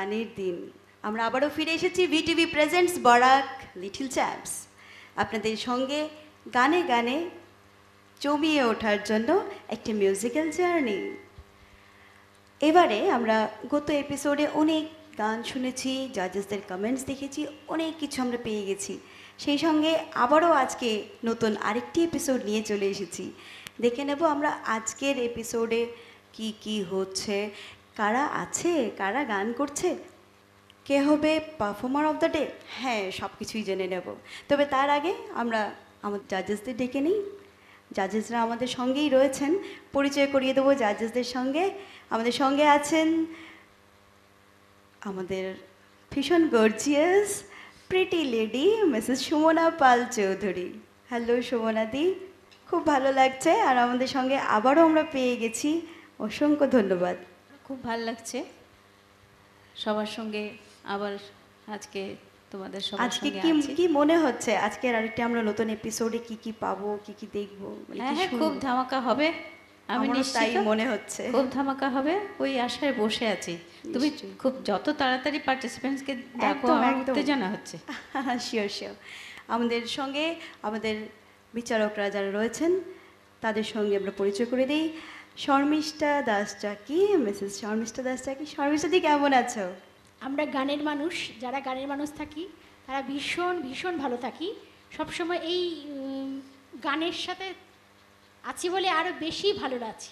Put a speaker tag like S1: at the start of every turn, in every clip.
S1: গানের দিন। আমরা আবারও ফিরে এসেছি VTV presents Barak little champs আপনাদের সঙ্গে গানে গানে জমিয়ে ওঠার জন্য একটি মিউজিক্যাল জার্নি এবারে আমরা গত এপিসোডে অনেক গান শুনেছি জাজেসদের কমেন্টস দেখেছি, অনেক কিছু আমরা পেয়ে গেছি। সেই সঙ্গে আবারও আজকে নতুন আরেকটি এপিসোড নিয়ে চলে এসেছি। দেখে নেব আমরা আজকের এপিসোডে কি কি হচ্ছে কারা আছে, কারা গান করছে? কে হবে পারফর্মার অফ দ্য ডে হ্যাঁ সব কিছুই জেনে নেব। তবে তার আগে আমরা আমাদের জাজেসদের ডেকে নিই। জাজেসরা আমাদের সঙ্গেই রয়েছেন। পরিচয় করিয়ে দেবো জাজেসদের সঙ্গে। আমাদের সঙ্গে আছেন আমাদের ভীষণ gorgeous pretty lady Mrs Sumana Pal Chowdhury. Hello সুমনাদি খুব ভালো লাগছে। আর আমাদের সঙ্গে আবারও আমরা পেয়ে গেছি। অসংখ্য ধন্যবাদ।
S2: খুব ভালো লাগছে। সবার সঙ্গে আবার আজকে তোমাদের সবার
S1: আজকে কি কি মনে হচ্ছে? আজকের আরেকটা আমরা নতুন এপিসোডে কি কি পাবো কি কি দেখব? মানে
S2: হ্যাঁ হ্যাঁ খুব ধামাকা হবে। আমি নিশ্চিত
S1: মনে হচ্ছে।
S2: খুব ধামাকা হবে ওই আশায় বসে আছি। তুমি খুব যত তাড়াতাড়ি পার্টিসিপেন্টসকে দেখো
S1: একদম,
S2: আমার উত্তেজনা হচ্ছে।
S1: শিওর শিওর আমাদের সঙ্গে আমাদের বিচারকরা যারা রয়েছেন তাদের সঙ্গে আমরা পরিচয় করে দিই। শর্মিষ্ঠা দাস চাকি মিসেস শর্মিষ্ঠা দাস চাকি শর্মিষ্ঠা দি কেমন আছো?
S3: আমরা গানের মানুষ যারা গানের মানুষ থাকি তারা ভীষণ ভীষণ ভালো থাকি। সবসময় এই গানের সাথে আছি বলে আরও বেশি ভালো লাগছে।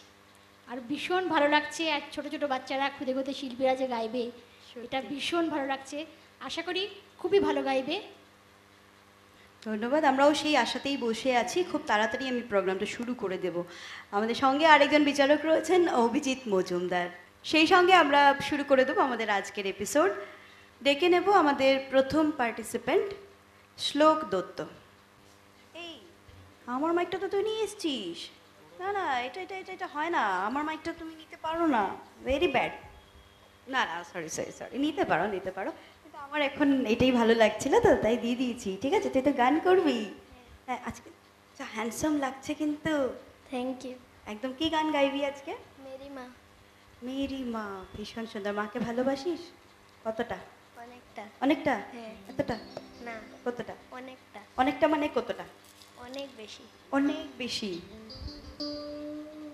S3: আর ভীষণ ভালো লাগছে আর ছোটো ছোটো বাচ্চারা খুদে খুদে শিল্পীরা যে গাইবে এটা ভীষণ ভালো লাগছে। আশা করি খুবই ভালো গাইবে।
S1: ধন্যবাদ, আমরাও সেই আশাতেই বসে আছি। খুব তাড়াতাড়ি আমি প্রোগ্রামটা শুরু করে দেব। আমাদের সঙ্গে আরেকজন বিচারক রয়েছেন, অভিজিৎ মজুমদার। সেই সঙ্গে আমরা শুরু করে দেবো আমাদের আজকের এপিসোড। ডেকে নেব আমাদের প্রথম পার্টিসিপেন্ট, শ্লোক দত্ত। এই, আমার মাইকটা তো তুই নিয়ে এসছিস। না না, এটা এটা এটা এটা হয় না। আমার মাইকটা তুমি নিতে পারো না। ভেরি ব্যাড না না সরি সরি সরি নিতে পারো নিতে পারো। আমার এখন এটাই ভালো লাগছিল তো তাই দিয়ে দিয়েছি। ঠিক আছে তুই তো গান করবি। হ্যাঁ আজকে যা হ্যান্ডসাম লাগছে কিন্তু।
S4: থ্যাংক ইউ
S1: একদম কি গান গাইবি আজকে?
S4: মেরি মা।
S1: মেরি মা ভীষণ সুন্দর। মাকে ভালোবাসিস? কতটা?
S4: অনেকটা।
S1: অনেকটা?
S4: হ্যাঁ।
S1: এতটা?
S4: না।
S1: কতটা?
S4: অনেকটা।
S1: অনেকটা মানে কতটা?
S4: অনেক বেশি।
S1: অনেক বেশি।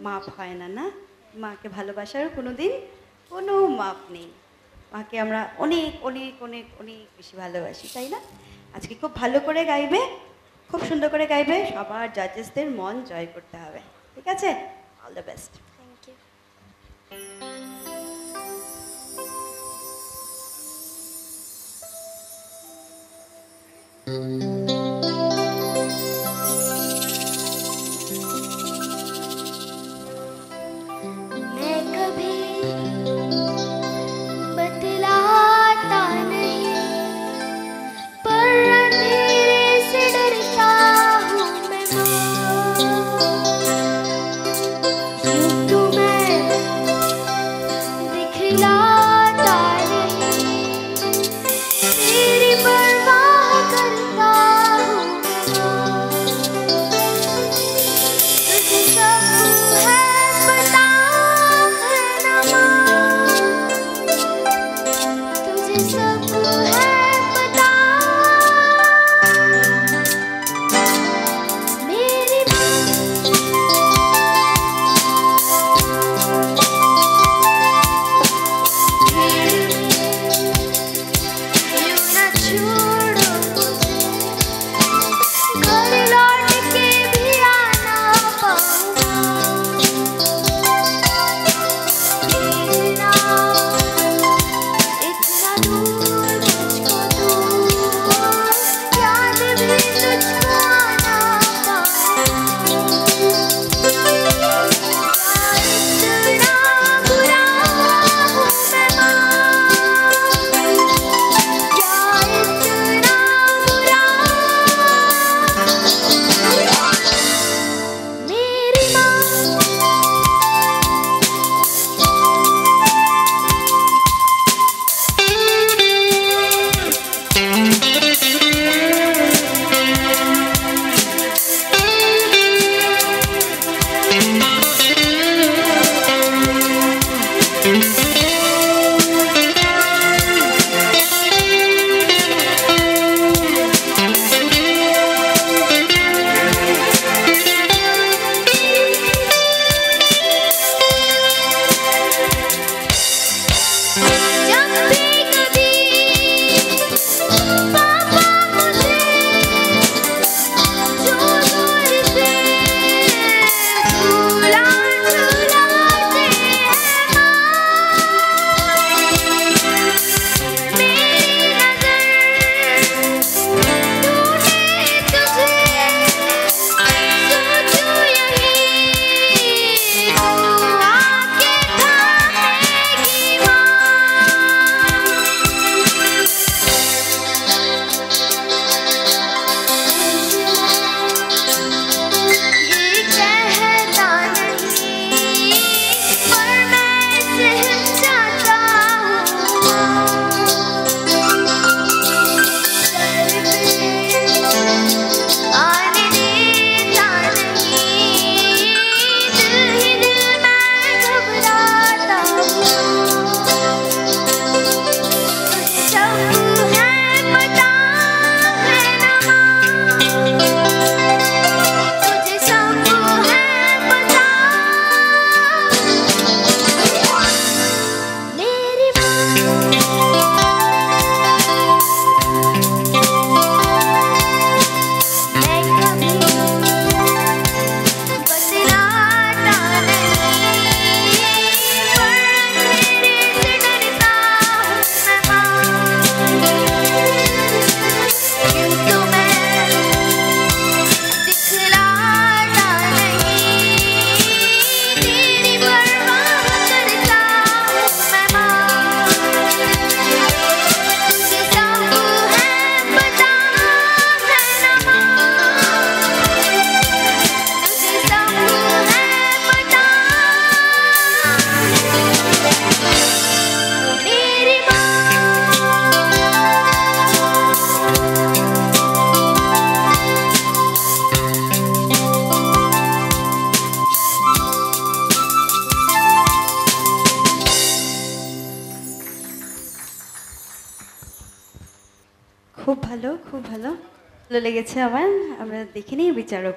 S1: মাপ হয় না না? মাকে ভালোবাসার কোনো দিন কোনো মাপ নেই। মাকে আমরা অনেক অনেক অনেক অনেক বেশি ভালোবাসি তাই না? আজকে খুব ভালো করে গাইবে খুব সুন্দর করে গাইবে সবার জাজেসদের মন জয় করতে হবে ঠিক আছে? All the best
S4: thank you मैं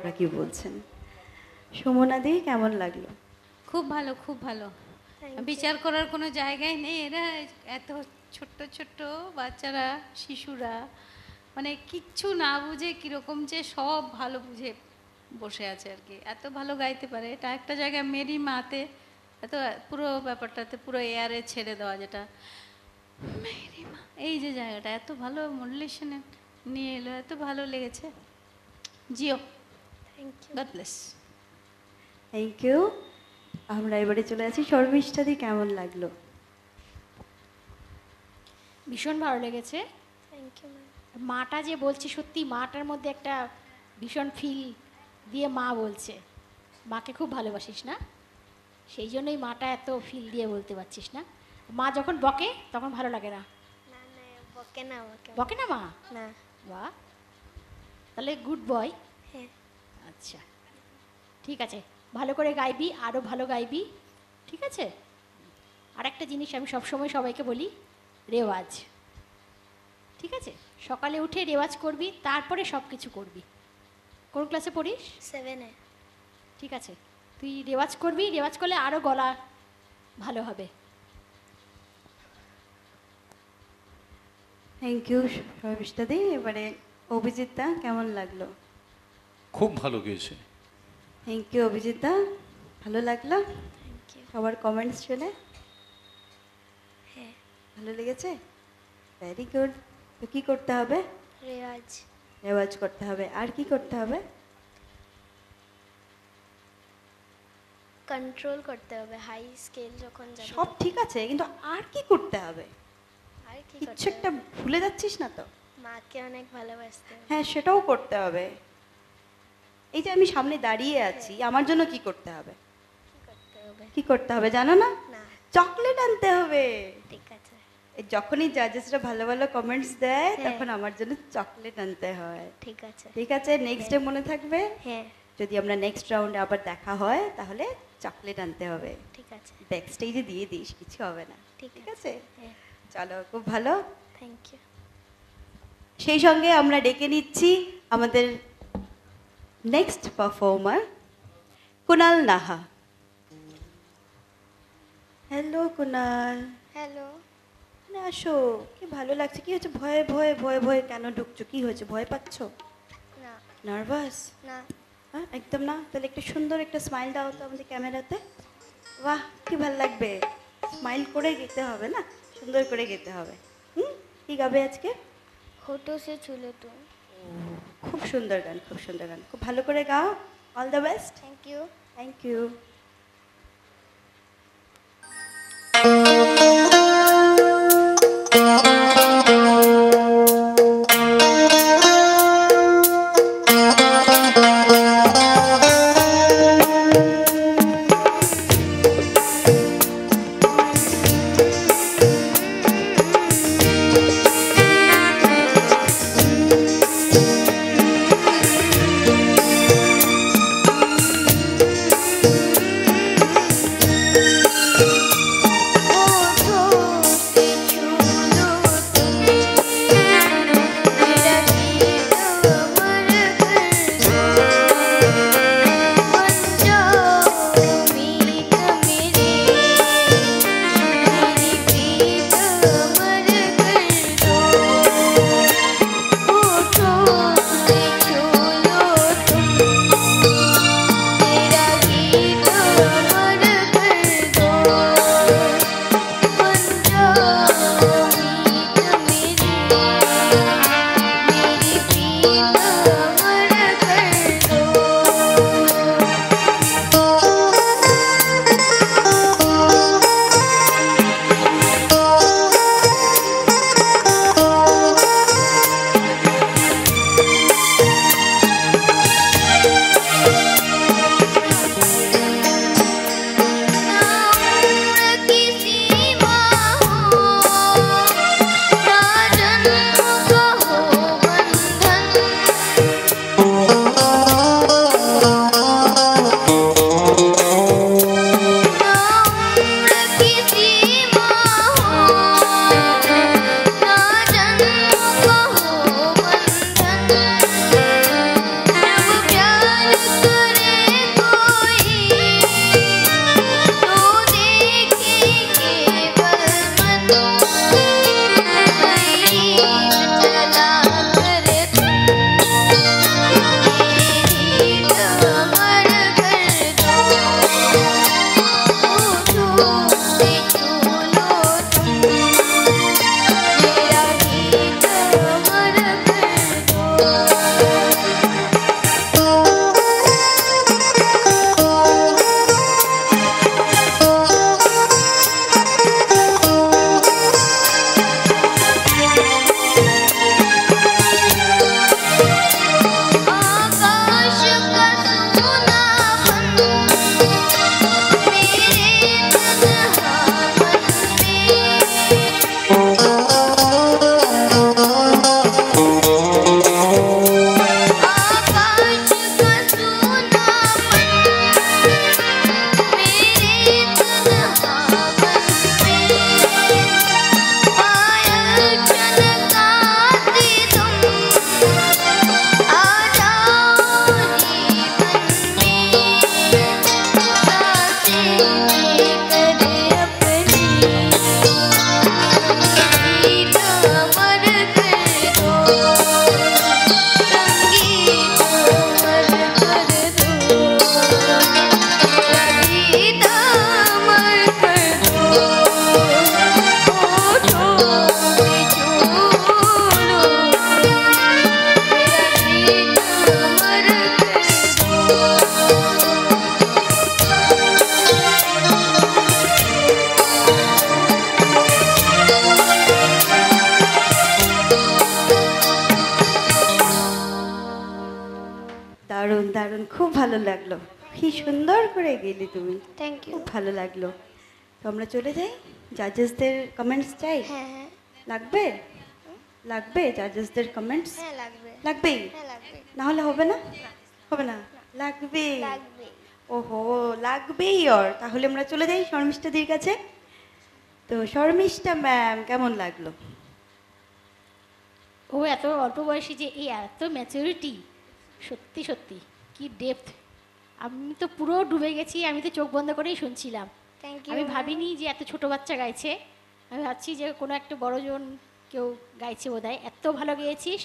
S1: বিচারকরা কি বলছেন? সুমনাদি কেমন লাগল?
S2: খুব ভালো খুব ভালো। বিচার করার কোনো জায়গায় নেই। এরা এত ছোট্ট ছোট্ট বাচ্চারা শিশুরা মানে কিচ্ছু না বুঝে কীরকম যে সব ভালো বুঝে বসে আছে আর কি। এত ভালো গাইতে পারে। এটা একটা জায়গায় মেরি মাতে এত পুরো ব্যাপারটাতে পুরো এয়ারে ছেড়ে দেওয়া যেটা। মেরি মা এই যে জায়গাটা এত ভালো মডুলেশনে নিয়ে এলো এত ভালো লেগেছে। Jio.
S5: Thank you
S2: God bless
S1: thank you আমরা এবারে চলে আছি শর্মিষ্ঠাদি কেমন লাগল?
S3: ভীষণ ভালো লেগেছে।
S5: থ্যাংক ইউ
S3: মাটা যে বলছে সত্যি মাটার মধ্যে একটা ভীষণ ফিল দিয়ে মা বলছে। মাকে খুব ভালোবাসিস না? সেই জন্যই মাটা এত ফিল দিয়ে বলতে পারছিস না? মা যখন বকে তখন ভালো লাগে না?
S5: না না বকে না
S3: বকে না মা?
S5: না।
S3: বাহ। তাহলে গুড বয় আচ্ছা। ঠিক আছে ভালো করে গাইবি আরও ভালো গাইবি ঠিক আছে? আর একটা জিনিস আমি সবসময় সবাইকে বলি রেওয়াজ। ঠিক আছে? সকালে উঠে রেওয়াজ করবি তারপরে সব কিছু করবি। কোন ক্লাসে পড়িস?
S5: সেভেনে
S3: ঠিক আছে। তুই রেওয়াজ করবি রেওয়াজ করলে আরও গলা ভালো হবে।
S1: থ্যাংক ইউ শর্মিষ্ঠাদি এবারে অভিজিৎদা কেমন লাগল?
S6: খুব ভালো গেয়েছে।
S1: থ্যাংক ইউ অভিজিৎদা ভালো লাগল? সবার কমেন্টস শুনে?
S5: হ্যাঁ।
S1: ভালো লেগেছে? ভেরি গুড তো কী করতে হবে?
S5: রেওয়াজ।
S1: রেওয়াজ করতে হবে। আর কি করতে হবে?
S5: কন্ট্রোল করতে হবে। হাই স্কেল যখন যাবে
S1: সব ঠিক আছে কিন্তু আর কি করতে হবে?
S5: আর কি করতে
S1: একটা ভুলে যাচ্ছিস না তো?
S5: মাকে অনেক ভালোবাসতে
S1: হ্যাঁ সেটাও করতে হবে। এই যে আমি সামনে দাঁড়িয়ে আছি আমার জন্য কি করতে হবে?
S5: কি করতে হবে
S1: জানো না? চকলেট আনতে হবে।
S5: ঠিক আছে।
S1: যখনই জাজেসরা ভালো ভালো কমেন্টস দেয়
S5: হ্যাঁ।
S1: তখন আমার জন্য চকলেট আনতে হয়।
S5: ঠিক আছে।
S1: ঠিক আছে? নেক্সট ডে মনে থাকবে?
S5: হ্যাঁ।
S1: যদি আমরা নেক্সট রাউন্ডে আবার দেখা হয় তাহলে চকলেট আনতে হবে।
S5: ঠিক আছে।
S1: ব্যাক স্টেজে দিয়ে দিস কিছু হবে না।
S5: ঠিক
S1: ঠিক আছে।
S5: হ্যাঁ।
S1: চলো খুব ভালো।
S5: থ্যাংক ইউ
S1: সেই সঙ্গে আমরা ডেকে নিচ্ছি আমাদের next performer Kunal Naha hello Kunal
S5: hello
S1: না আসো কি ভালো লাগছে? কি হচ্ছে? ভয়ে ভয়ে ভয়ে ভয়ে কেন ঢুকছো? কি হয়েছে? ভয় পাচ্ছো?
S5: না।
S1: নার্ভাস
S5: না।
S1: হ্যাঁ একদম না? তাহলে একটু সুন্দর একটা স্মাইল দাও তো আমাদের ক্যামেরাতে। বাহ কি ভালো লাগবে। স্মাইল করে গেতে হবে না? সুন্দর করে গেতে হবে। হুম? কি গাবে আজকে?
S5: হোটো সে চুলে তো।
S1: খুব সুন্দর গান খুব সুন্দর গান। খুব ভালো করে গাও। All the best thank you thank you জাজেসদের comments চাই
S5: হ্যাঁ হ্যাঁ।
S1: লাগবে লাগবে জাজেসদের কমেন্টস
S5: হ্যাঁ লাগবে
S1: লাগবেই
S5: হ্যাঁ লাগবে
S1: না হলে হবে না? হবে না? লাগবে
S5: লাগবে
S1: ওহো লাগবেই ওর তাহলে আমরা চলে যাই শর্মিষ্ঠাদির কাছে। তো শর্মিষ্ঠা ম্যাম কেমন লাগল?
S3: ও এত অল্প বয়সে যে এই এত ম্যাচুরিটি সত্যি সত্যি কি ডেপথ আমি তো পুরো ডুবে গেছি আমি তো চোখ বন্ধ করেই শুনছিলাম। আমি ভাবিনি যে এত ছোট বাচ্চা গাইছে। আমি ভাবছি যে কোনো একটা বড়জন কেউ গাইছে বোধহয়। এত ভালো গেয়েছিস?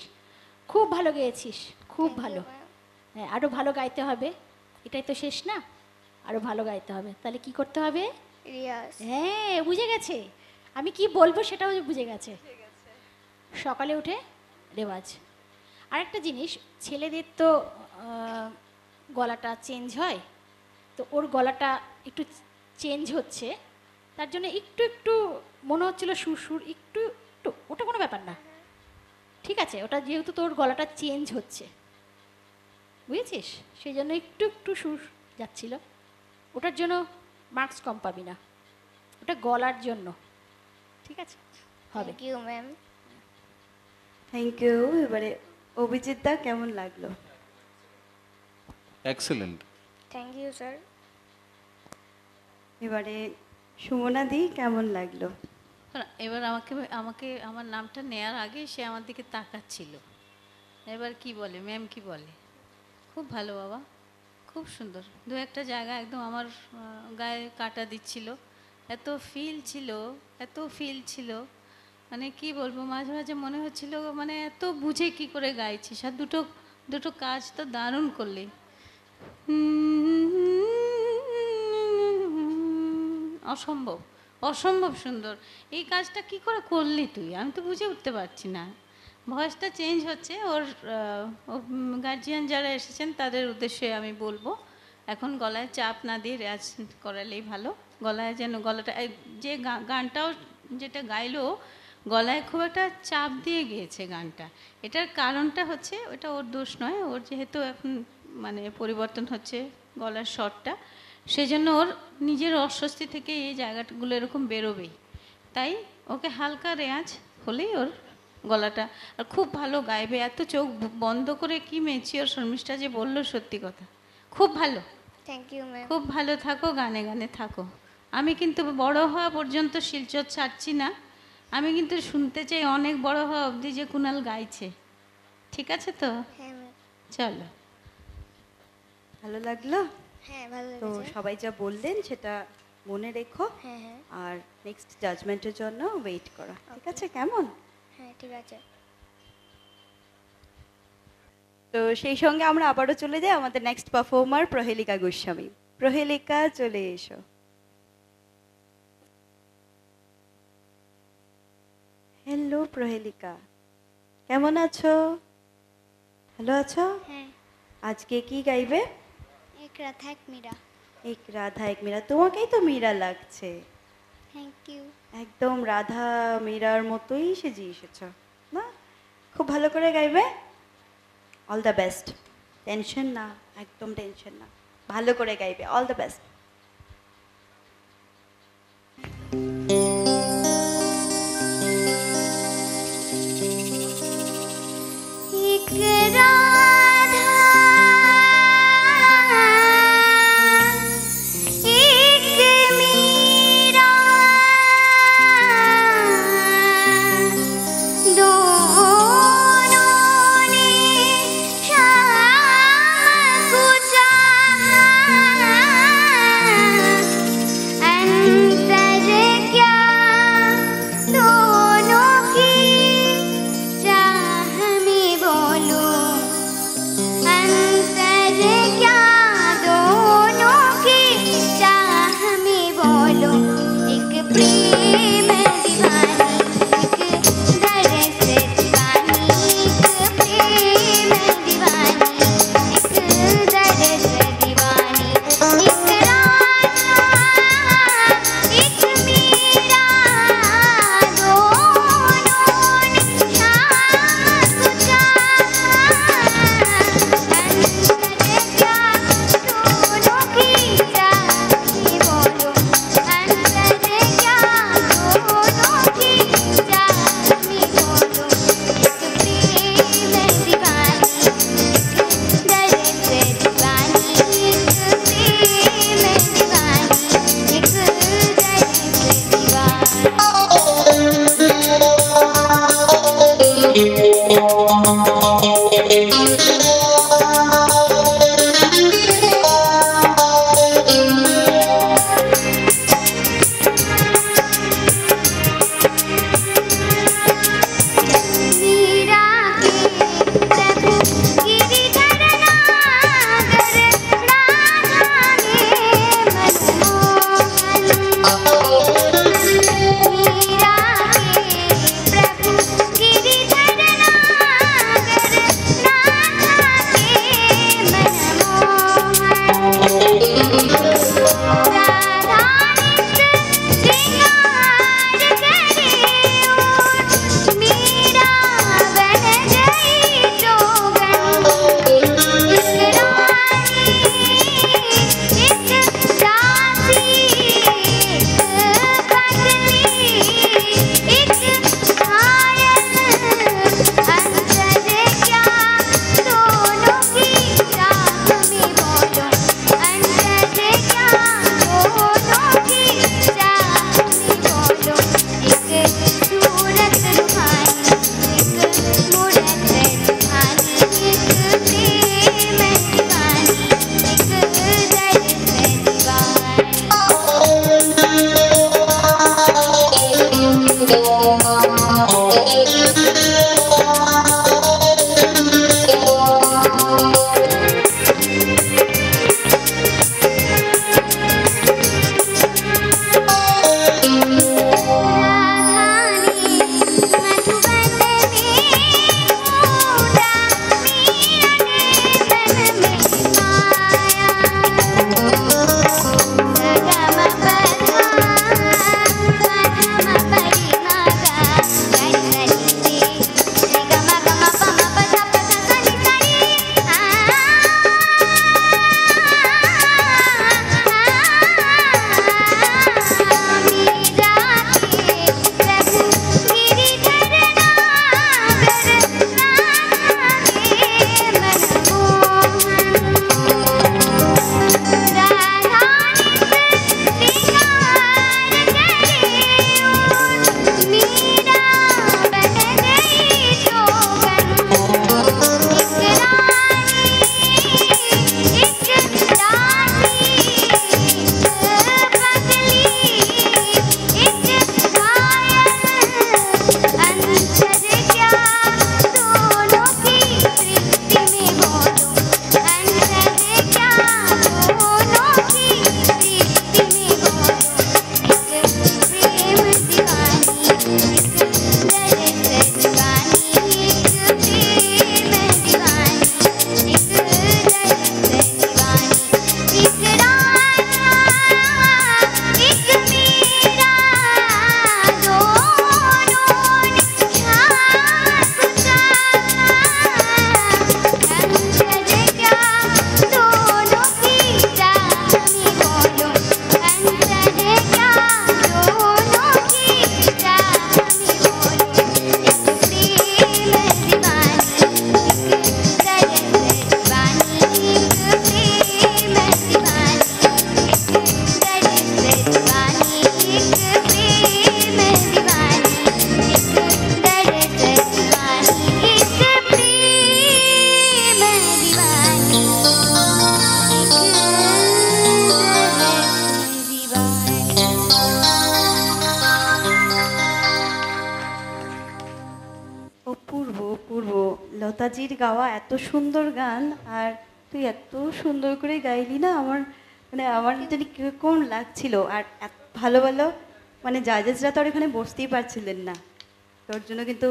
S3: খুব ভালো গেয়েছিস। খুব ভালো। হ্যাঁ আরও ভালো গাইতে হবে। এটাই তো শেষ না? আরও ভালো গাইতে হবে। তাহলে কি করতে হবে? হ্যাঁ বুঝে গেছে। আমি কি বলব সেটাও বুঝে গেছে। সকালে উঠে রেওয়াজ। আরেকটা জিনিস ছেলেদের তো গলাটা চেঞ্জ হয়। তো ওর গলাটা একটু চেঞ্জ হচ্ছে তার জন্য একটু একটু মনে হচ্ছিল সুর সুর একটু একটু ওটা কোনো ব্যাপার না। ঠিক আছে ওটা যেহেতু তোর গলাটা চেঞ্জ হচ্ছে। বুঝেছিস? সেই জন্য একটু একটু সুর যাচ্ছিল। ওটার জন্য মার্কস কম পাবি না। ওটা গলার জন্য। ঠিক আছে? হবে।
S5: Thank you ma'am
S1: thank you এবারে অভিজিৎ দা কেমন লাগল?
S6: এক্সেলেন্ট
S5: থ্যাংক ইউ স্যার
S1: এবারে সুমনা দি কেমন লাগল?
S2: এবার আমাকে আমাকে, আমার নামটা নেয়ার আগে সে আমার দিকে তাকাচ্ছিল। এবার কি বলে? ম্যাম কি বলে? খুব ভালো বাবা, খুব সুন্দর। দু একটা জায়গা একদম আমার গায়ে কাটা দিচ্ছিল। এত ফিল ছিল, এত ফিল ছিল। মানে কি বলব, মাঝে মাঝে মনে হচ্ছিল মানে এত বুঝে কি করে গাইছিস? আর দুটো দুটো কাজ তো দারুণ করলি। অসম্ভব অসম্ভব সুন্দর। এই কাজটা কি করে করলি তুই? আমি তো বুঝে উঠতে পারছি না। ভয়েসটা চেঞ্জ হচ্ছে। ওর গার্জিয়ান যারা এসেছেন তাদের উদ্দেশ্যে আমি বলব, এখন গলায় চাপ না দিয়ে রেয়াজ করালেই ভালো। গলায় যেন, গলাটা যে গানটাও যেটা গাইলো, গলায় খুব একটা চাপ দিয়ে গিয়েছে গানটা। এটার কারণটা হচ্ছে, ওটা ওর দোষ নয়। ওর যেহেতু এখন মানে পরিবর্তন হচ্ছে গলার স্বরটা সেজন্য ওর নিজের অস্বস্তি থেকে এই জায়গাগুলো এরকম বেরোবেই। তাই ওকে হালকা রেয়াজ হলেই ওর গলাটা। আর খুব ভালো গাইবে এত চোখ বন্ধ করে কি মেচিওর শর্মিষ্ঠা যে বলল সত্যি কথা। খুব ভালো।
S5: থ্যাংক ইউ ম্যাম
S2: খুব ভালো থাকো গানে গানে থাকো। আমি কিন্তু বড় হওয়া পর্যন্ত শিলচর ছাড়ছি না। আমি কিন্তু শুনতে চাই অনেক বড় হওয়া অবধি যে কুনাল গাইছে। ঠিক আছে তো?
S5: হ্যাঁ
S2: চলো।
S1: ভালো লাগল?
S5: হ্যাঁ ভালো
S1: তো সবাই যা বললেন সেটা মনে রেখো।
S5: হ্যাঁ হ্যাঁ।
S1: আর নেক্সট জাজমেন্টের জন্য ওয়েট করো। ঠিক আছে কেমন?
S5: হ্যাঁ ঠিক আছে।
S1: তো সেই সঙ্গে আমরা আবারও চলে যাই আমাদের নেক্সট পারফর্মার প্রহেলিকা গোস্বামী। প্রহেলিকা চলে এসো। হ্যালো প্রহেলিকা। কেমন আছো? ভালো আছো?
S5: হ্যাঁ।
S1: আজকে কি গাইবে?
S5: এক রাত এক মীরা
S1: এক রাধা এক মীরা তোমাকেই তো মীরা লাগছে।
S5: থ্যাংক ইউ
S1: একদম রাধা মীরার মতোই সেজে এসেছ না? খুব ভালো করে গাইবে? অল দ্য বেস্ট টেনশন না একদম টেনশন না। ভালো করে গাইবে অল দ্য বেস্ট
S5: एक
S1: লাগছিল আর এত ভালো ভালো মানে জাজেসরা তো আর এখানে বসতেই পারছিলেন না। তোর জন্য কিন্তু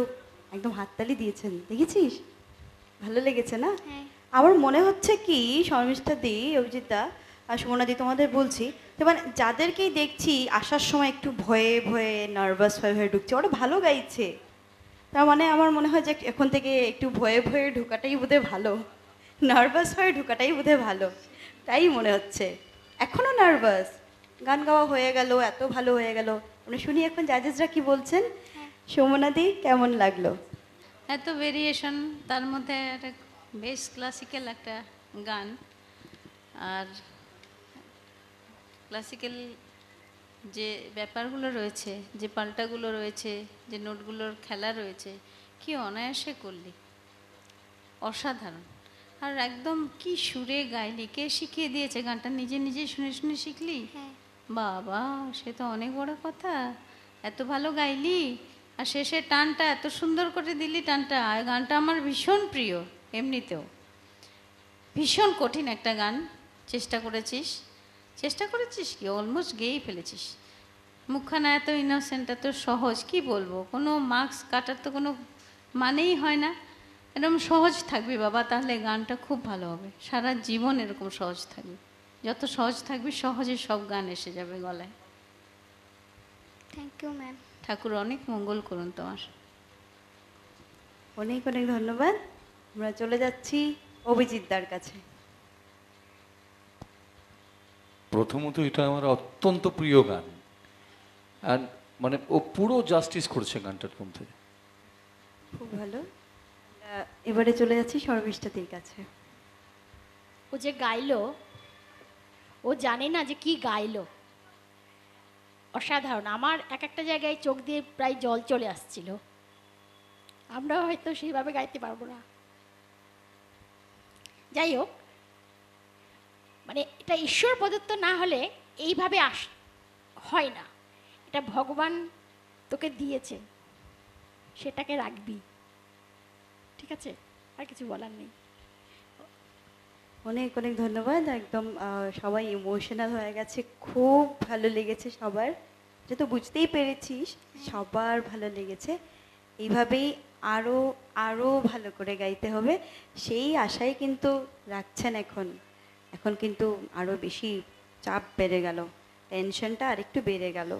S1: একদম হাততালি দিয়েছেন দেখেছিস? ভালো লেগেছে না?
S5: হ্যাঁ।
S1: আমার মনে হচ্ছে কি শর্মিষ্ঠা দি অভিজিৎদা আর সুমনা দি তোমাদের বলছি তো মানে যাদেরকেই দেখছি আসার সময় একটু ভয়ে ভয়ে নার্ভাস হয়ে হয়ে ঢুকছে ওরা ভালো গাইছে। তার মানে আমার মনে হয় যে এখন থেকে একটু ভয়ে ভয়ে ঢোকাটাই বোধহয় ভালো। নার্ভাস হয়ে ঢোকাটাই বোধহয় ভালো। তাই মনে হচ্ছে। এখনও নার্ভাস গান গাওয়া হয়ে গেল এত ভালো হয়ে গেল। আমরা শুনি এখন জাজেসরা কি বলছেন? সুমনা দি কেমন লাগল?
S2: এত ভেরিয়েশন তার মধ্যে একটা বেশ ক্লাসিক্যাল একটা গান। আর ক্লাসিক্যাল যে ব্যাপারগুলো রয়েছে যে পাল্টাগুলো রয়েছে যে নোটগুলোর খেলা রয়েছে কি অনায়াসে করলি। অসাধারণ। আর একদম কি সুরে গাইলি কে শিখিয়ে দিয়েছে গানটা? নিজে নিজে শুনে শুনে শিখলি?
S5: হ্যাঁ।
S2: বাবা, সে তো অনেক বড় কথা। এত ভালো গাইলি? আর শেষে টানটা এত সুন্দর করে দিলি টানটা। গানটা আমার ভীষণ প্রিয়, এমনিতেও। ভীষণ কঠিন একটা গান, চেষ্টা করেছিস? চেষ্টা করেছিস কি? অলমোস্ট গেয়েই ফেলেছিস। মুখখানা এত ইনোসেন্ট এত সহজ, কি বলব? কোনো মার্কস কাটার তো কোনো মানেই হয় না। এরকম সহজ থাকবি বাবা, তাহলে গানটা খুব ভালো হবে। সারা জীবন এরকম সহজ থাকবে। যত সহজ থাকবি সহজে সব গান এসে যাবে গলায়।
S5: থ্যাংক ইউ ম্যাম
S2: ঠাকুর অনেক মঙ্গল করুন তোমার।
S1: অনেক অনেক ধন্যবাদ। আমরা চলে যাচ্ছি অভিজিৎদার কাছে।
S6: প্রথমত এটা আমার অত্যন্ত প্রিয় গান। অ্যান্ড মানে ও পুরো জাস্টিস করছে গানটার মধ্যে।
S1: খুব ভালো। এবারে চলে যাচ্ছি শর্মিষ্ঠাদির কাছে।
S3: ও যে গাইলো ও জানে না যে কি গাইলো। অসাধারণ। আমার এক একটা জায়গায় চোখ দিয়ে প্রায় জল চলে আসছিল। আমরা হয়তো সেইভাবে গাইতে পারব না। যাই হোক মানে এটা ঈশ্বর প্রদত্ত না হলে এইভাবে আস, হয় না। এটা ভগবান তোকে দিয়েছে। সেটাকে রাখবি। ঠিক আছে? আর কিছু বলার নেই।
S1: অনেক অনেক ধন্যবাদ। একদম সবাই ইমোশনাল হয়ে গেছে। খুব ভালো লেগেছে সবার। এটা তো বুঝতেই পেরেছিস, সবার ভালো লেগেছে। এইভাবেই আরও আরও ভালো করে গাইতে হবে। সেই আশাই কিন্তু রাখছেন এখন। এখন কিন্তু আরও বেশি চাপ বেড়ে গেল। টেনশনটা আরেকটু বেড়ে গেল।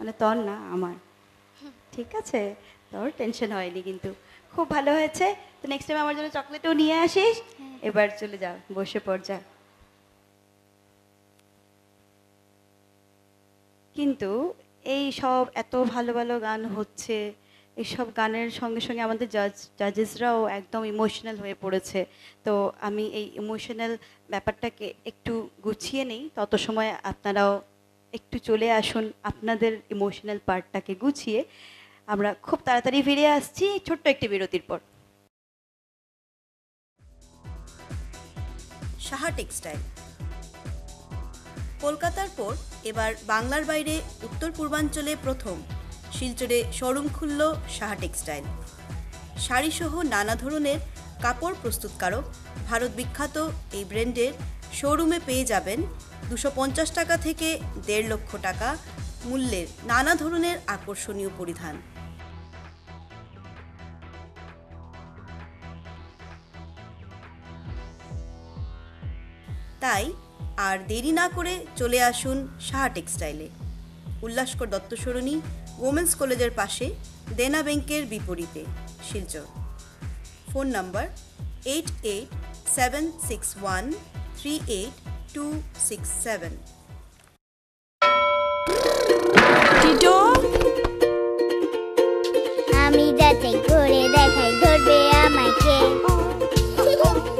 S1: মানে তোর না, আমার। ঠিক আছে? তোর টেনশন হয়নি কিন্তু। খুব ভালো হয়েছে। তো নেক্সট টাইম আমার জন্য চকলেটও নিয়ে আসিস। এবার চলে যা বসে পড়, যা। কিন্তু এই সব এত ভালো ভালো গান হচ্ছে এইসব গানের সঙ্গে সঙ্গে আমাদের জাজ জাজেসরাও একদম ইমোশনাল হয়ে পড়েছে। তো আমি এই ইমোশনাল ব্যাপারটাকে একটু গুছিয়ে নেই, তত সময় আপনারাও একটু চলে আসুন আপনাদের ইমোশনাল পার্টটাকে গুছিয়ে। আমরা খুব তাড়াতাড়ি ফিরে আসছি ছোট্ট একটি বিরতির পর।
S7: সাহা টেক্সটাইল। কলকাতার পর এবার বাংলার বাইরে উত্তর পূর্বাঞ্চলে প্রথম, শিলচরে শোরুম খুলল সাহা টেক্সটাইল। শাড়িসহ নানা ধরনের কাপড় প্রস্তুতকারক ভারত বিখ্যাত এই ব্র্যান্ডের শোরুমে পেয়ে যাবেন দুশো পঞ্চাশ টাকা থেকে দেড় লক্ষ টাকা মূল্যের নানা ধরনের আকর্ষণীয় পরিধান। তাই আর দেরি না করে চলে আসুন সাহা টেক্সটাইলে। উল্লাসকর দত্ত সরণি ওমেন্স কলেজের পাশে দেনা ব্যাংকের বিপরীতে Silchar. Phone number eight eight seven six one three eight two six seven.
S5: আমি যাতে দেখাই ধরবে আমাকে।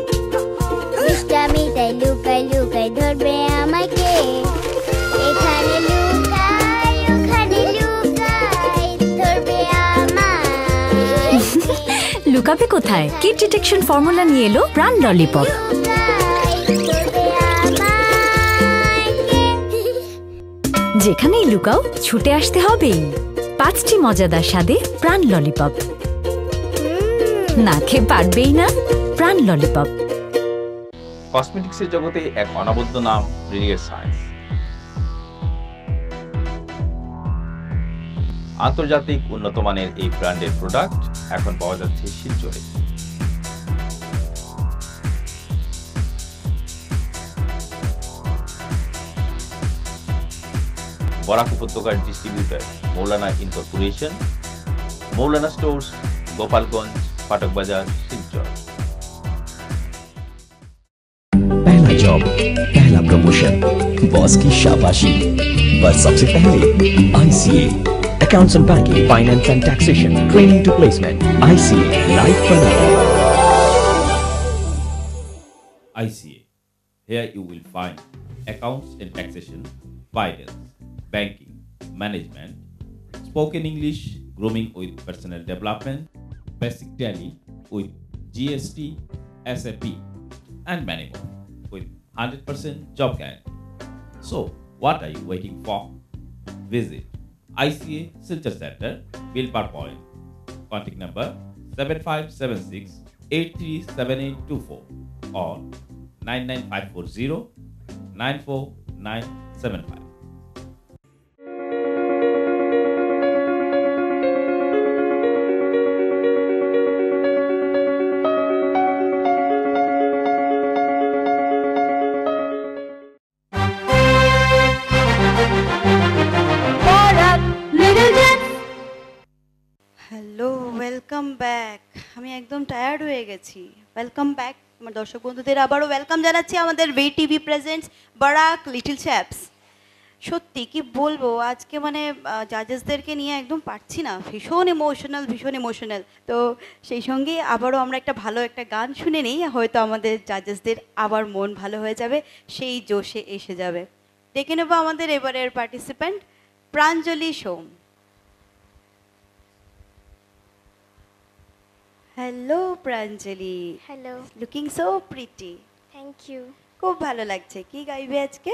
S5: লুকাই লুকাই ধরবে আমাকে। এখানে লুকাই ওখানে লুকাই ধরবে আমায়
S8: লুকাবে কোথায়? কিড ডিটেকশন ফর্মুলা নিয়ে এলো প্রাণ ললিপপ যেখানেই লুকাও ছুটে আসতে হবেই। পাঁচটি মজাদার স্বাদে প্রাণ ললিপপ না খেয়ে পারবেই না প্রাণ ললিপপ
S9: কসমেটিক্সের জগতে এক অনবদ্য নাম ব্রিলিয়ার সায়েন্স আন্তর্জাতিক উন্নত মানের এই ব্র্যান্ডের প্রোডাক্ট এখন পাওয়া যাচ্ছে শিলচরে। বরাক উপত্যকার distributor Maulana incorporation Maulana stores Gopalganj Phatak Bazar
S10: Silchar. Job पहला प्रमोशन बॉस की शाबाशी पर सबसे पहले ICA accounts and banking finance and taxation training to placement ICA life पर
S9: ICA Here you will find accounts and taxation, finance, banking, management, spoken English, grooming with personal development, basic tally with GST, SAP, and many more. 100% job guarantee. So, what are you waiting for? Visit ICA Silchar Center, Bilbar Point. Contact number 7576 or 99540 94975.
S1: একদম tired হয়ে গেছি। Welcome back আমার দর্শক বন্ধুদের আবারও welcome জানাচ্ছি আমাদের Bay TV presents Barak little champs সত্যি, কি বলব, আজকে মানে জাজেসদেরকে নিয়ে একদম পারছি না। ভীষণ ইমোশনাল ভীষণ ইমোশনাল তো সেই সঙ্গে আবারও আমরা একটা ভালো একটা গান শুনে নেই, হয়তো আমাদের জাজেসদের আবার মন ভালো হয়ে যাবে, সেই জোশে এসে যাবে। ডেকে নেব আমাদের এবারের participant Pranjali Som hello Pranjali
S4: hello
S1: looking so pretty
S4: thank you
S1: খুব ভালো লাগছে। কি গাইবে আজকে?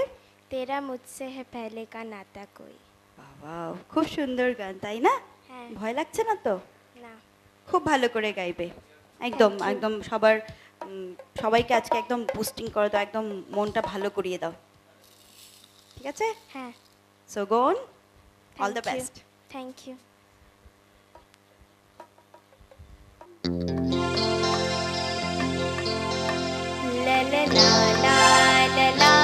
S4: তেরা মুঝসে হে পেহলে কা নাতা কই।
S1: বাবা খুব সুন্দর গান তাই না?
S4: হ্যাঁ।
S1: ভয় লাগছে না তো?
S4: না।
S1: খুব ভালো করে গাইবে। একদম একদম সবার সবাইকে আজকে একদম বুস্টিং করে দাও একদম মনটা ভালো করিয়ে দাও। ঠিক আছে?
S4: হ্যাঁ।
S1: So go on all
S4: the best
S1: thank you la la la la la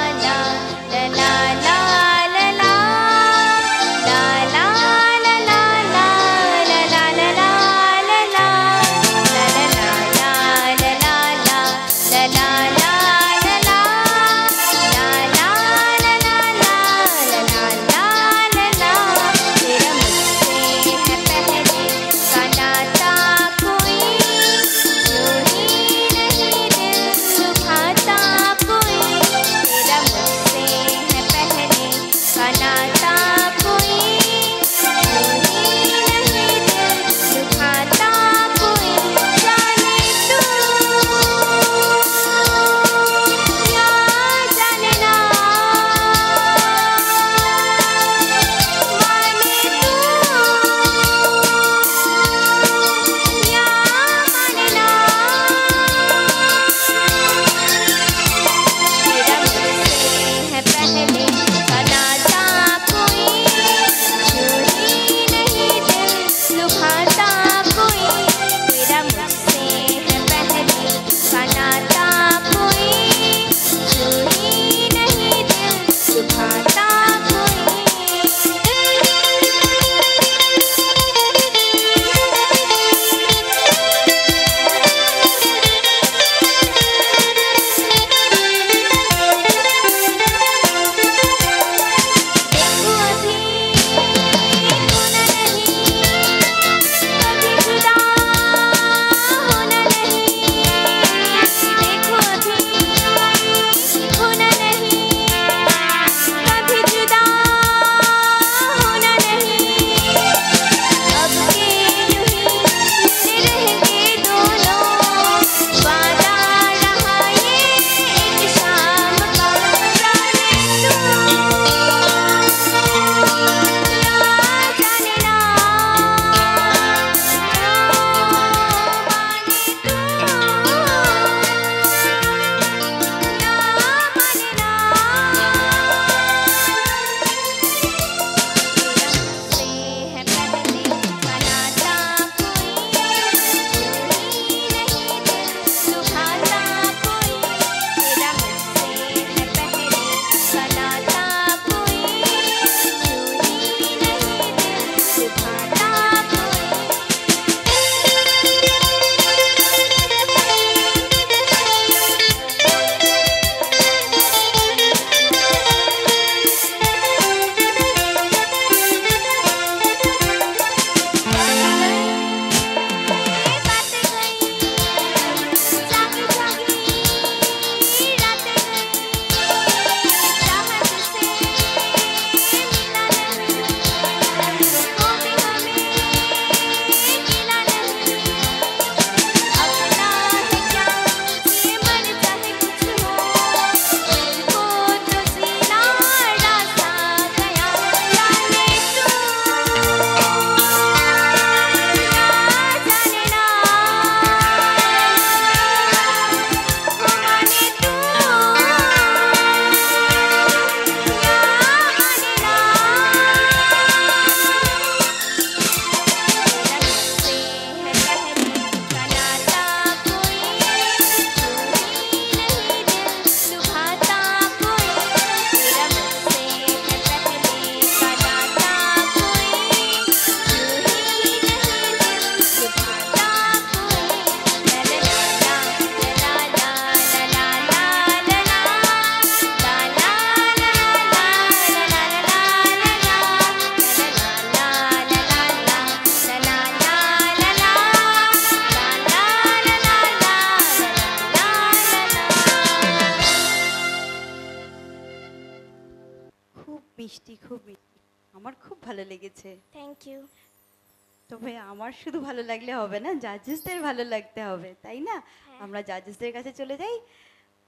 S1: জাজেসদের ভালো লাগতে হবে তাই না? আমরা জাজেসদের কাছে চলে যাই।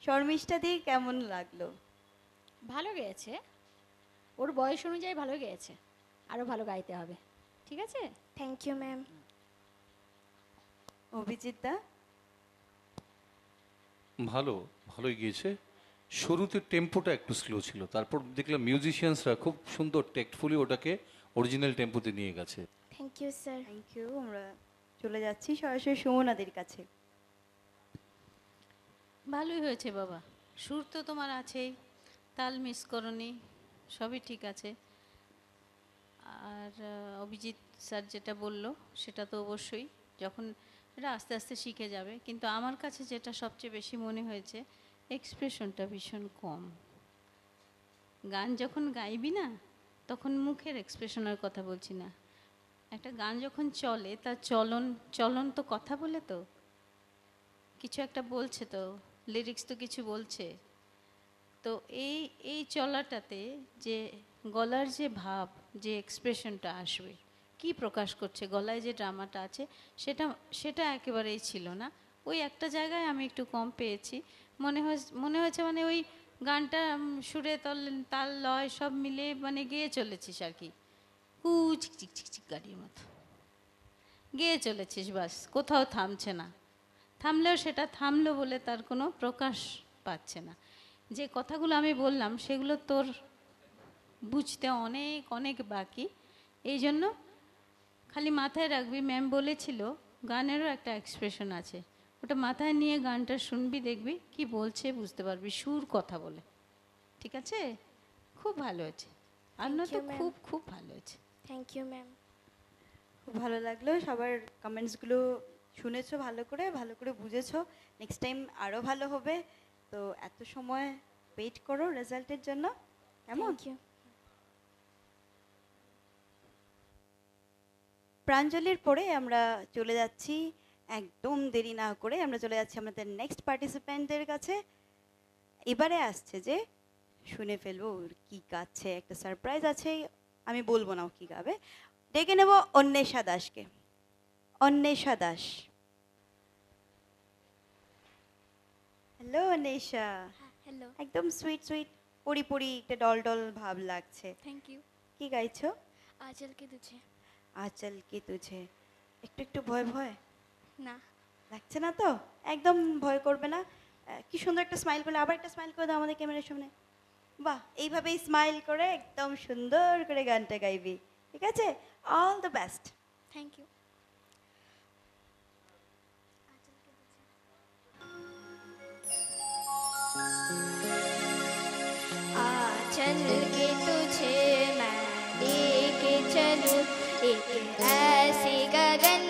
S1: শর্মিষ্ঠা দিয়ে কেমন লাগল?
S3: ভালো গেয়েছে। ওর বয়স অনুযায়ী ভালো গেয়েছে। আরও ভালো গাইতে হবে। ঠিক আছে?
S4: Thank you ma'am
S1: Abhijit da
S6: ভালো ভালোই গিয়েছে। শুরুতে টেম্পোটা একটু স্লো ছিল। তারপর দেখলাম মিউজিশিয়ানসরা খুব সুন্দর টেক্টফুলি ওটাকে অরিজিনাল টেম্পোতে নিয়ে গেছে।
S4: Thank you sir
S1: thank you আমরা চলে যাচ্ছি সরাসরি সুমনাদের কাছে।
S2: ভালোই হয়েছে বাবা। সুর তো তোমার আছেই, তাল মিস করনি, সবই ঠিক আছে। আর অভিজিৎ স্যার যেটা বলল, সেটা তো অবশ্যই, যখন এটা আস্তে আস্তে শিখে যাবে। কিন্তু আমার কাছে যেটা সবচেয়ে বেশি মনে হয়েছে এক্সপ্রেশনটা ভীষণ কম। গান যখন গাইবি না, তখন মুখের এক্সপ্রেশনের কথা বলছি না। একটা গান যখন চলে, তার চলন চলন তো কথা বলে তো? কিছু একটা বলছে তো লিরিক্স তো কিছু বলছে। তো এই এই চলাটাতে যে গলার যে ভাব, যে এক্সপ্রেশনটা আসবে, কি প্রকাশ করছে, গলায় যে ড্রামাটা আছে, সেটা সেটা একেবারেই ছিল না। ওই একটা জায়গায় আমি একটু কম পেয়েছি। মনে হয়, মনে হয়েছে মানে ওই গানটা সুরে তল, তাল, লয় সব মিলে মানে গেয়ে চলেছিস আর কি। কু চিক চিক চিক চিক গাড়ির মতো। গেয়ে চলেছিস বাস কোথাও থামছে না। থামলেও সেটা থামলো বলে তার কোনো প্রকাশ পাচ্ছে না। যে কথাগুলো আমি বললাম সেগুলো তোর বুঝতে অনেক অনেক বাকি। এই জন্য খালি মাথায় রাখবি ম্যাম বলেছিল গানেরও একটা এক্সপ্রেশন আছে। ওটা মাথায় নিয়ে গানটা শুনবি দেখবি কি বলছে বুঝতে পারবি। সুর কথা বলে। ঠিক আছে? খুব ভালো হয়েছে। আর না তো খুব খুব ভালো হয়েছে।
S4: থ্যাংক ইউ ম্যাম
S1: খুব ভালো লাগল। সবার কমেন্টসগুলো শুনেছো ভালো করে ভালো করে বুঝেছ। নেক্সট টাইম আরও ভালো হবে। তো এত সময় ওয়েট করো রেজাল্টের জন্য। কেমন? প্রাঞ্জলির পরে আমরা চলে যাচ্ছি। একদম দেরি না করে আমরা চলে যাচ্ছি আমাদের নেক্সট পার্টিসিপেন্টদের কাছে। এবারে আসছে যে শুনে ফেলব কি কাছে একটা সারপ্রাইজ আছে। আমি বলব না ও কি গাবে। ডেকে নেব অন্বেষা দাসকে। অন্বেষা দাস। হ্যালো অন্বেষা।
S4: হ্যালো।
S1: একদম সুইট সুইট পরি পরি একটা ডল ডল ভাব লাগছে।
S4: থ্যাংক ইউ
S1: কি গাইছো?
S4: আঁচলকে দুছে
S1: আচল কি তুঝে। একটু একটু ভয় ভয়?
S4: না।
S1: লাগছে না তো? একদম ভয় করবে না। কি সুন্দর একটা স্মাইল করলে আবার একটা স্মাইল করে দাও আমাদের ক্যামেরার সামনে। বাহ এইভাবেই স্মাইল করে একদম সুন্দর করে গানটা গাইবি ঠিক আছে all the best
S4: thank you आंचल के तुझे मैं लेके चलूं एक ऐसे गगन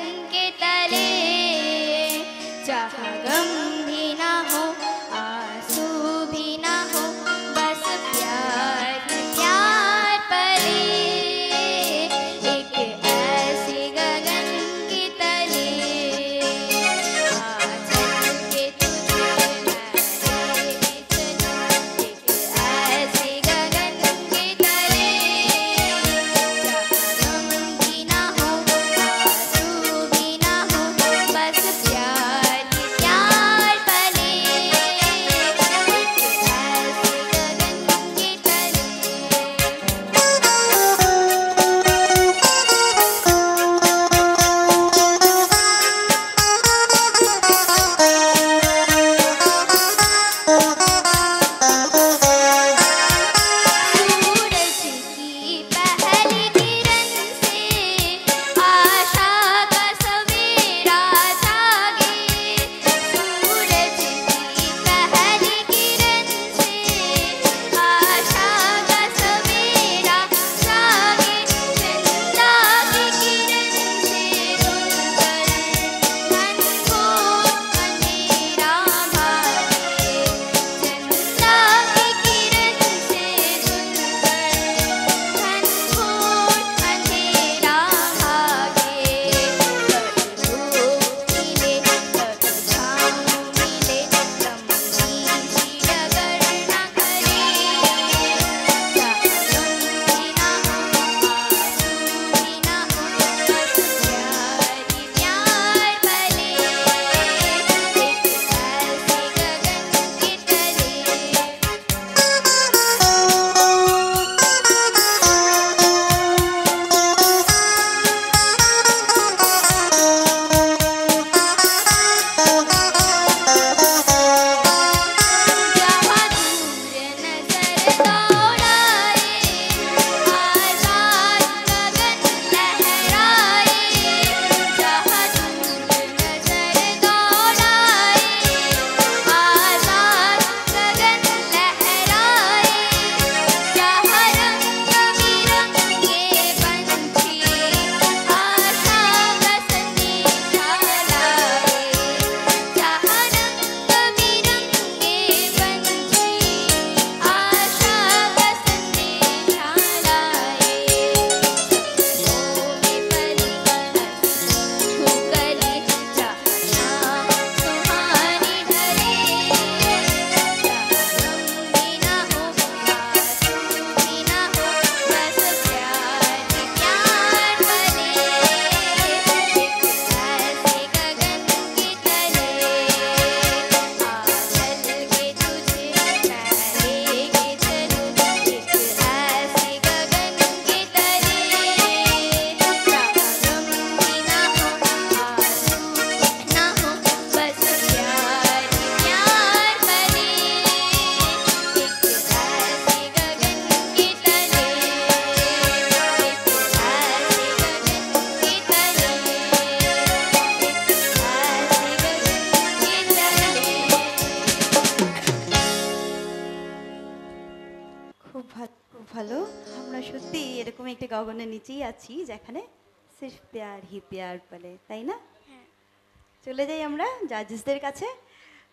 S1: জাজেসদের কাছে?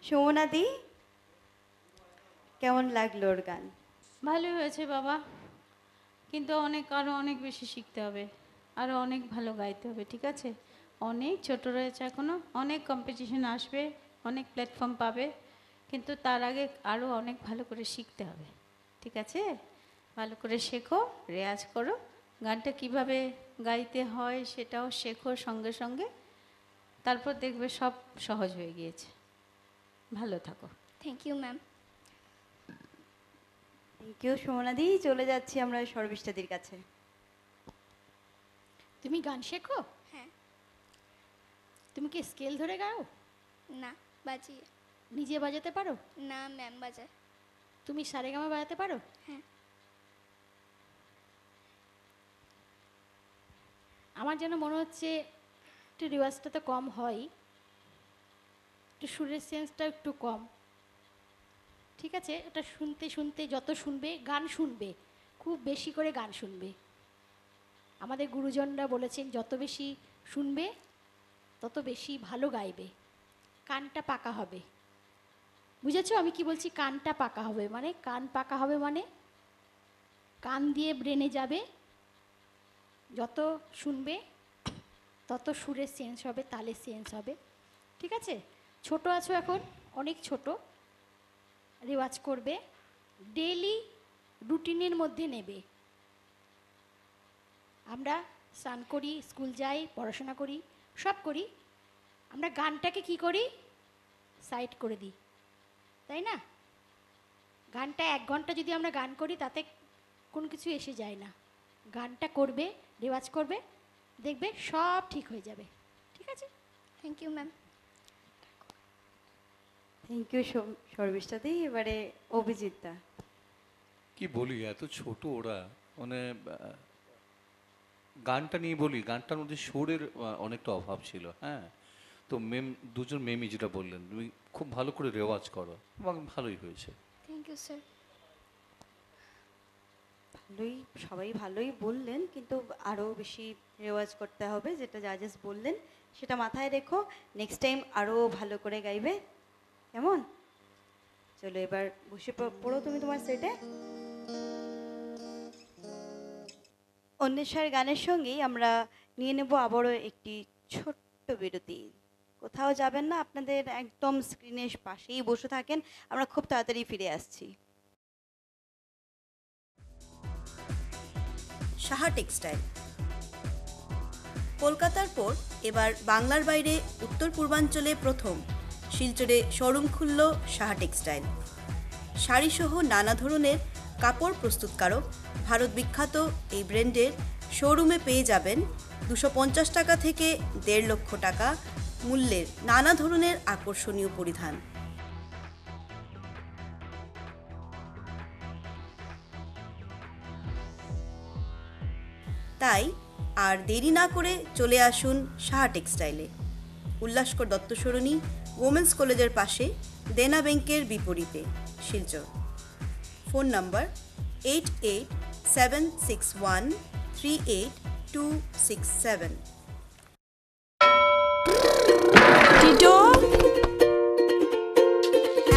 S1: সুমনা দি, কেমন লাগল ওর গান?
S2: ভালোই হয়েছে বাবা। কিন্তু অনেক আরও অনেক বেশি শিখতে হবে। আরও অনেক ভালো গাইতে হবে, ঠিক আছে? অনেক ছোট রয়েছে এখনও অনেক কম্পিটিশন আসবে, অনেক প্ল্যাটফর্ম পাবে, কিন্তু তার আগে আরও অনেক ভালো করে শিখতে হবে, ঠিক আছে? ভালো করে শেখো, রেয়াজ করো। গানটা কীভাবে গাইতে হয় সেটাও শেখো সঙ্গে সঙ্গে। তারপর দেখবে সব সহজ হয়ে গিয়েছে। ভালো থাকো।
S4: Thank you ma'am
S1: thank you Sumana di. চলে যাচ্ছি আমরা সর্বিষ্ঠাদির কাছে।
S3: তুমি গান শেখো?
S4: হ্যাঁ।
S3: তুমি কি স্কেল ধরে গাও?
S4: না বাজিয়ে।
S3: নিজে বাজাতে পারো?
S4: না ম্যাম বাজায়।
S3: তুমি সারেগামা বাজাতে পারো?
S4: হ্যাঁ।
S3: আমার যেন মনে হচ্ছে একটু রিওয়াজটা তো কম হয়, একটু সুরের সেন্সটা একটু কম। ঠিক আছে? এটা শুনতে শুনতে যত শুনবে, গান শুনবে, খুব বেশি করে গান শুনবে। আমাদের গুরুজনরা বলেছেন, যত বেশি শুনবে, তত বেশি ভালো গাইবে। কানটা পাকা হবে। বুঝেছ? আমি কি বলছি? কানটা পাকা হবে মানে? কান পাকা হবে মানে? কান দিয়ে ব্রেনে যাবে, যত শুনবে তত সুরের চেঞ্জ হবে তালের চেঞ্জ হবে। ঠিক আছে? ছোট আছো এখন, অনেক ছোট। রেওয়াজ করবে। ডেলি রুটিনের মধ্যে নেবে। আমরা স্নান করি, স্কুল যাই, পড়াশোনা করি, সব করি। আমরা গানটাকে কি করি? সাইড করে দিই। তাই না? গানটা এক ঘণ্টা যদি আমরা গান করি, তাতে কোনো কিছু এসে যায় না। গানটা করবে, রেওয়াজ করবে। দেখবে সব ঠিক হয়ে যাবে। ঠিক আছে?
S4: Thank you ma'am
S1: thank you সর্বিষ্ঠাদি এবারে অভিজিৎ দা
S6: কি বলি এত ছোট ওরা মানে গানটা নিয়ে বলি গানটার মধ্যে সুরের অনেকটা অভাব ছিল হ্যাঁ? তো মেম দুজন মেমি যেটা বললেন তুমি খুব ভালো করে রেওয়াজ করো এবং ভালোই হয়েছে।
S4: থ্যাংক ইউ স্যার
S1: ভালোই, সবাই ভালোই বললেন, কিন্তু আরও বেশি রেওয়াজ করতে হবে, যেটা জাজেস বললেন, সেটা মাথায় রেখো নেক্সট টাইম আরও ভালো করে গাইবে। কেমন? চলো এবার বসে পড়ো তুমি তোমার সেটে অন্বেষার গানের সঙ্গেই আমরা নিয়ে নেব আবারও একটি ছোট্ট বিরতি। কোথাও যাবেন না, আপনাদের একদম স্ক্রিনের পাশেই বসে থাকেন, আমরা খুব তাড়াতাড়ি ফিরে আসছি।
S7: সাহা টেক্সটাইল। কলকাতার পর এবার বাংলার বাইরে উত্তর পূর্বাঞ্চলে প্রথম, শিলচরে শোরুম খুলল সাহা টেক্সটাইল। শাড়িসহ নানা ধরনের কাপড় প্রস্তুতকারক, ভারত বিখ্যাত এই ব্র্যান্ডের শোরুমে পেয়ে যাবেন দুশো পঞ্চাশ টাকা থেকে দেড় লক্ষ টাকা মূল্যের নানা ধরনের আকর্ষণীয় পরিধান। তাই আর দেরি না করে চলে আসুন সাহা টেক্সটাইলে। উল্লাসকর দত্ত সরণি ওমেন্স কলেজের পাশে দেনা ব্যাংকের বিপরীতে Silchar. Phone number eight eight seven six one three eight two six
S1: seven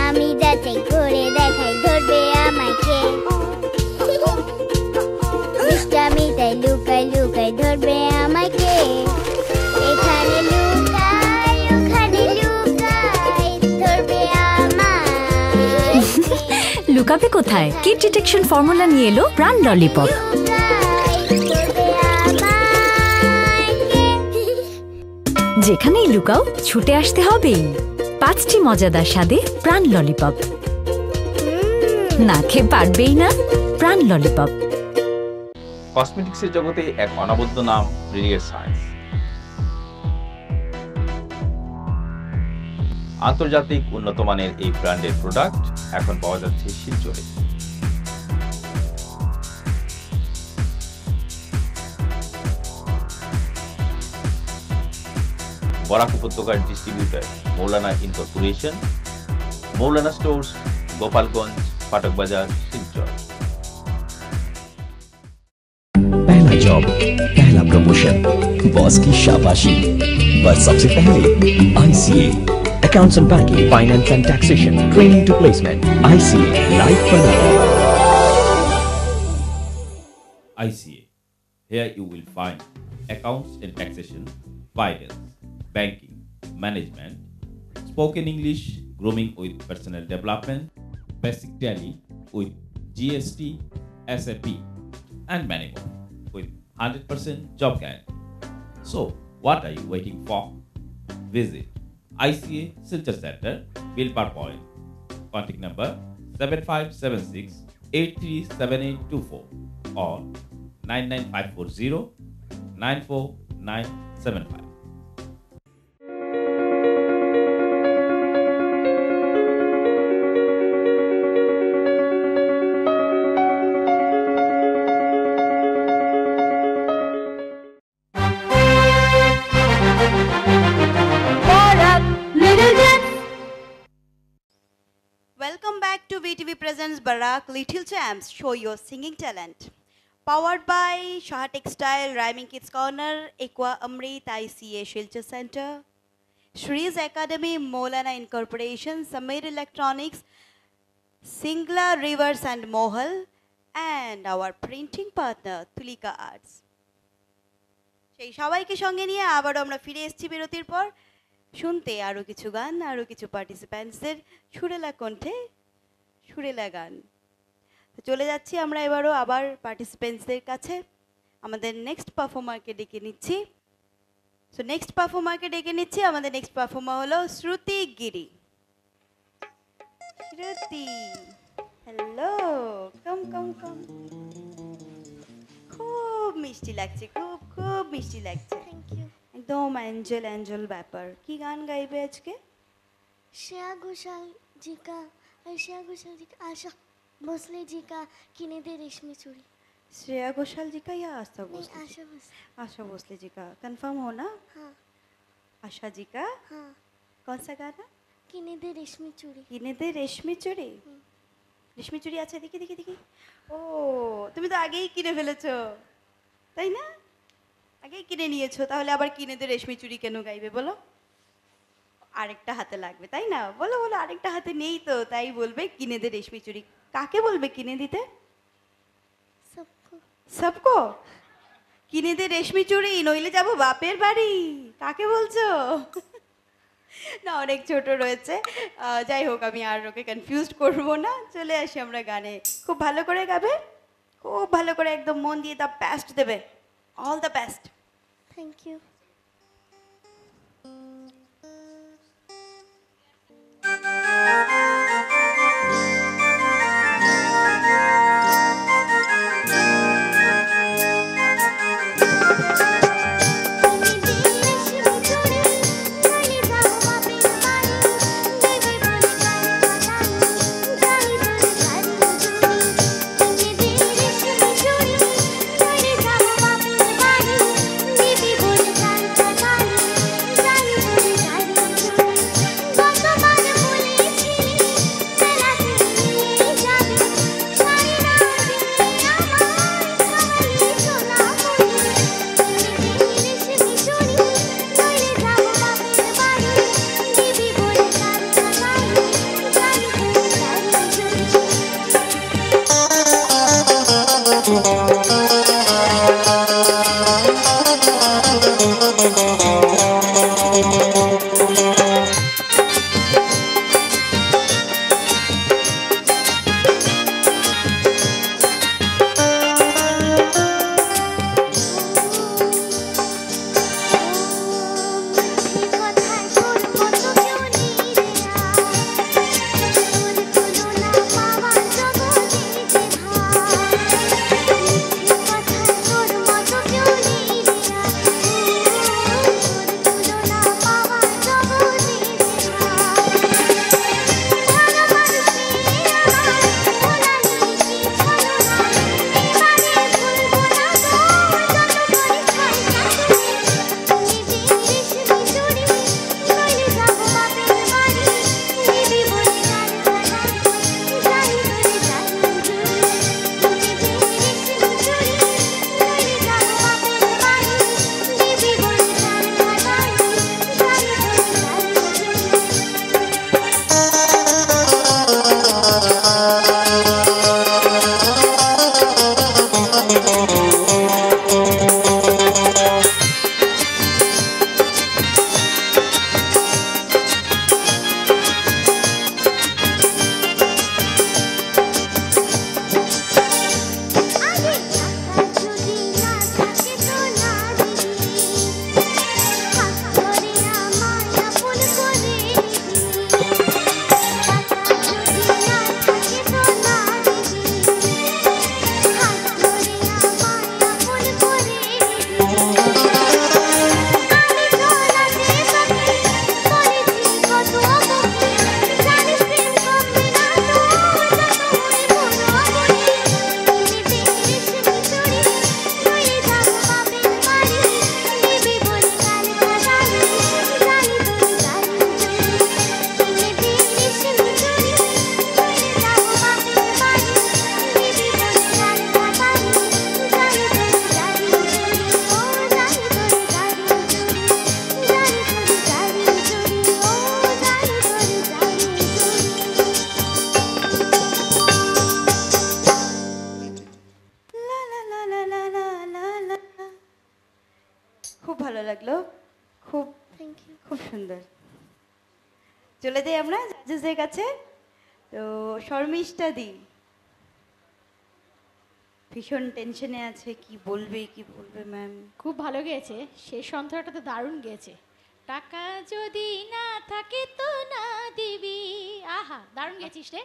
S5: আমি যাতে করে দেখাই ধরবে আমাকে
S8: লুকাবে কোথায়? কিট ডিটেকশন ফর্মুলা নিয়ে এলো প্রাণ ললিপপ। যেখানেই লুকাও, ছুটে আসতে হবেই। পাঁচটি মজাদার স্বাদে প্রাণ ললিপপ। না খেয়ে পারবেই না প্রাণ ললিপপ।
S9: কসমেটিক্সের জগতে এক অনবদ্য নাম ব্রিলিয়েন্ট সায়েন্স আন্তর্জাতিক উন্নত মানের এই ব্র্যান্ডের প্রোডাক্ট এখন পাওয়া যাচ্ছে শিলচরে বরাক উপত্যকার distributor Maulana incorporation Maulana stores Gopalganj Fatak Bazar Silchar
S10: job पहला प्रमोशन बॉस की शाबाशी बस सबसे पहले ICA accounts and banking, finance and taxation, training to placement. ICA, life for life.
S9: ICA. Here you will find accounts and taxation, finance, banking, management, spoken English, grooming with personal development, basic daily with GST, SAP, and many more with 100% job guarantee. So, what are you waiting for? Visit ICA Silchar Center, Bilpar Point. Contact number 7576 837824 or 99540 94975.
S1: Champs. Show your singing talent. Powered by Shah Textile, Rhyming Kids Corner, Equa Amrit, ICA Shilcha Center, Shree's Academy, Molana Incorporation, Samir Electronics, Singla Rivers and Mohal, and our printing partner, Tulika Arts. সেই সবাইকে সঙ্গে নিয়ে আবারও আমরা ফিরে এসেছি বিরতির পর শুনতে আরও কিছু গান আরও কিছু পার্টিসিপ্যান্টসদের সুরেলা কণ্ঠে সুরেলা গান চলে যাচ্ছি আমরা এবারও আবার পার্টিসিপেন্টসদের কাছে। আমাদের নেক্সট পারফর্মারকে ডেকে নিচ্ছি। সো নেক্সট পারফর্মারকে ডেকে নিচ্ছি। আমাদের নেক্সট পারফর্মার হলো শ্রুতি গিরি। শ্রুতি হ্যালো কম কম কম খুব মিষ্টি লাগছে খুব খুব মিষ্টি লাগছে। একদম অ্যাঞ্জেল অ্যাঞ্জেল ব্যাপার। কি গান গাইবে আজকে?
S4: শ্রেয়া ঘোষাল জিকা শ্রেয়া ঘোষাল জিকা আশা। भोसले जी का किने दे रेशमी चूड़ी
S1: श्रेया घोषाल जी का या आशा
S4: नहीं
S1: भोसले जी?
S4: आशा भोसले
S1: आशा भोसले जी का कंफर्म हो ना
S4: हाँ
S1: आशा जी का
S4: हाँ
S1: कौन सा गाना
S4: किने दे रेशमी चूड़ी
S1: কিনে দে রেশমি চুড়ি রেশমি চুড়ি আছে দেখি দেখি দেখি ও তুমি তো আগেই কিনে ফেলেছো তাই না আগেই কিনে নিয়েছো তাহলে আবার কিনে দে রেশমি চুড়ি কেন গাইবে বলো আরেকটা হাতে লাগবে তাই না বলো বলো আরেকটা হাতে নেই তো তাই বলবে কিনে দে রেশমি চুড়ি কাকে বলবে কিনে দিতে? সবকো কিনে দে রেশমি চুড়ি নইলে যাব বাপের বাড়ি। কাকে বলছো? না অনেক ছোট রয়েছে। যাই হোক আমি আর ওকে কনফিউজ করব না। চলে আসি আমরা গানে। খুব ভালো করে গাবে? খুব ভালো করে একদম মন দিয়ে তা বেস্ট দেবে।
S4: All the
S1: best thank you Thank you. জাজেসদের কাছে তো শর্মিষ্ঠা দি ভীষণ টেনশনে আছে কি বলবে কি বলবে ম্যাম
S3: খুব ভালো গেয়েছে শেষ অন্তরাটা তো দারুণ গেয়েছে। টাকা যদি না থাকে তো না দিবি। আহা দারুণ গেছিস রে।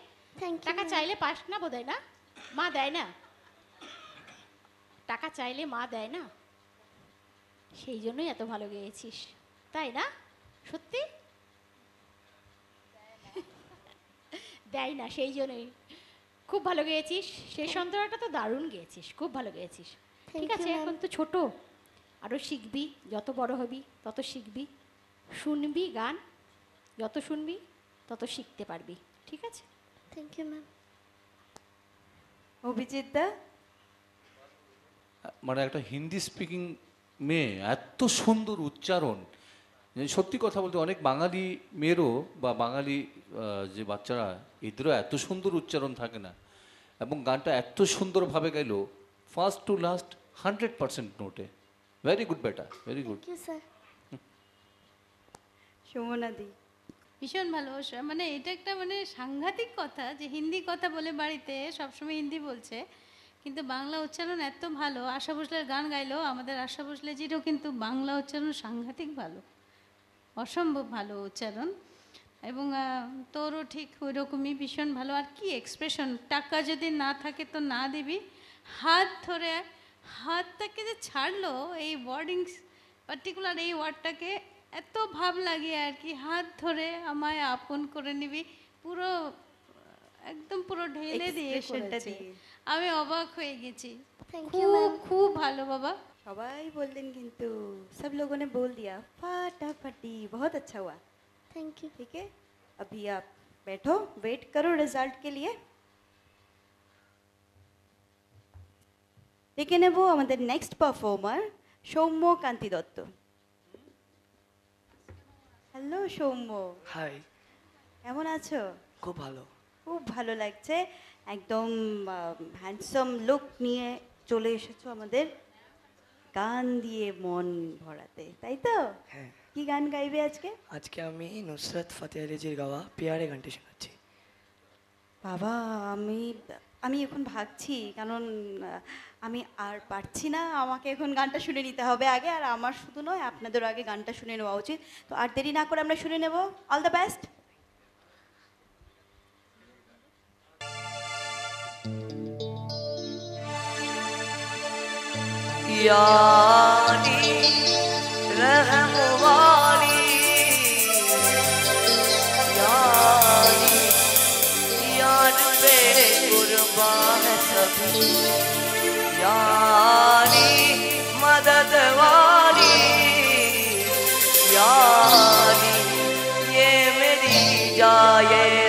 S3: টাকা চাইলে পাস না বোধ না? মা দেয় না। টাকা চাইলে মা দেয় না? সেই জন্যই এত ভালো গেয়েছিস তাই না? সত্যি? দেয় না সেই জন্যই। খুব ভালো গেয়েছিস। সেই অন্তরাটা তো দারুণ গেয়েছিস খুব ভালো গেয়েছিস। ঠিক আছে এখন তো ছোট আরও শিখবি যত বড় হবি তত শিখবি। শুনবি গান যত শুনবি তত শিখতে পারবি। ঠিক আছে?
S4: Thank you ma'am
S1: Abhijit da?
S6: মানে একটা হিন্দি স্পিকিং মেয়ে এত সুন্দর উচ্চারণ। সত্যি কথা বলতে অনেক বাঙালি মেয়েরও বা বাঙালি যে বাচ্চারা এদেরও এত সুন্দর উচ্চারণ থাকে না। এবং গানটা এত সুন্দরভাবে গাইল first to last hundred percent নোটে ভেরি গুড বেটা very
S4: good thank you
S1: sir Sumana
S2: ভীষণ ভালো মানে এটা একটা মানে সাংঘাতিক কথা যে হিন্দি কথা বলে বাড়িতে সবসময় হিন্দি বলছে কিন্তু বাংলা উচ্চারণ এত ভালো আশা ভোসলের গান গাইলো আমাদের আশা ভোসলেজিরও কিন্তু বাংলা উচ্চারণ সাংঘাতিক ভালো। অসম্ভব ভালো উচ্চারণ। এবং তোরও ঠিক ওই রকমই ভীষণ ভালো। আর কি এক্সপ্রেশন টাকা যদি না থাকে তো না দিবি। হাত ধরে হাতটাকে যে ছাড়লো এই ওয়ার্ডিং পার্টিকুলার এই ওয়ার্ডটাকে এত ভাব লাগে আর কি। হাত ধরে আমায় আপন করে নিবি। পুরো একদম পুরো ঢেলে দিয়ে আমি অবাক হয়ে গেছি। খুব খুব ভালো বাবা।
S1: সবাই বললেন কিন্তু সব লোগোনে বল দিয়া ফাটাফাটি বহুত আচ্ছা হওয়া। हुआ
S4: থ্যাংক ইউ
S1: ठीक है अभी आप बैठो वेट करो रिजल्ट के लिए ডেকে নেব আমাদের next performer Soumya Kanti Dutta hello Soumya
S11: hi
S1: কেমন আছো
S11: খুব ভালো
S1: খুব ভালো লাগছে একদম হ্যান্ডসাম লুক নিয়ে চলে এসেছো আমাদের গান দিয়ে মন ভরাতে তাই তো
S11: হ্যাঁ
S1: কি গান গাইবে আজকে
S11: আজকে আমি নুসরত ফতে আলিজির গাওয়া পিয়ারে গানটি শোনাচ্ছি
S1: বাবা আমি আমি এখন ভাবছি কারণ আহ, আমি আর পারছি না আমাকে এখন গানটা শুনে নিতে হবে আগে আর আমার শুধু নয় আপনাদের আগে গানটা শুনে নেওয়া উচিত তো আর দেরি না করে আমরা শুনে নেব অল দ্য বেস্ট
S11: यानी रहम यानी मदद ये मेरी जाए।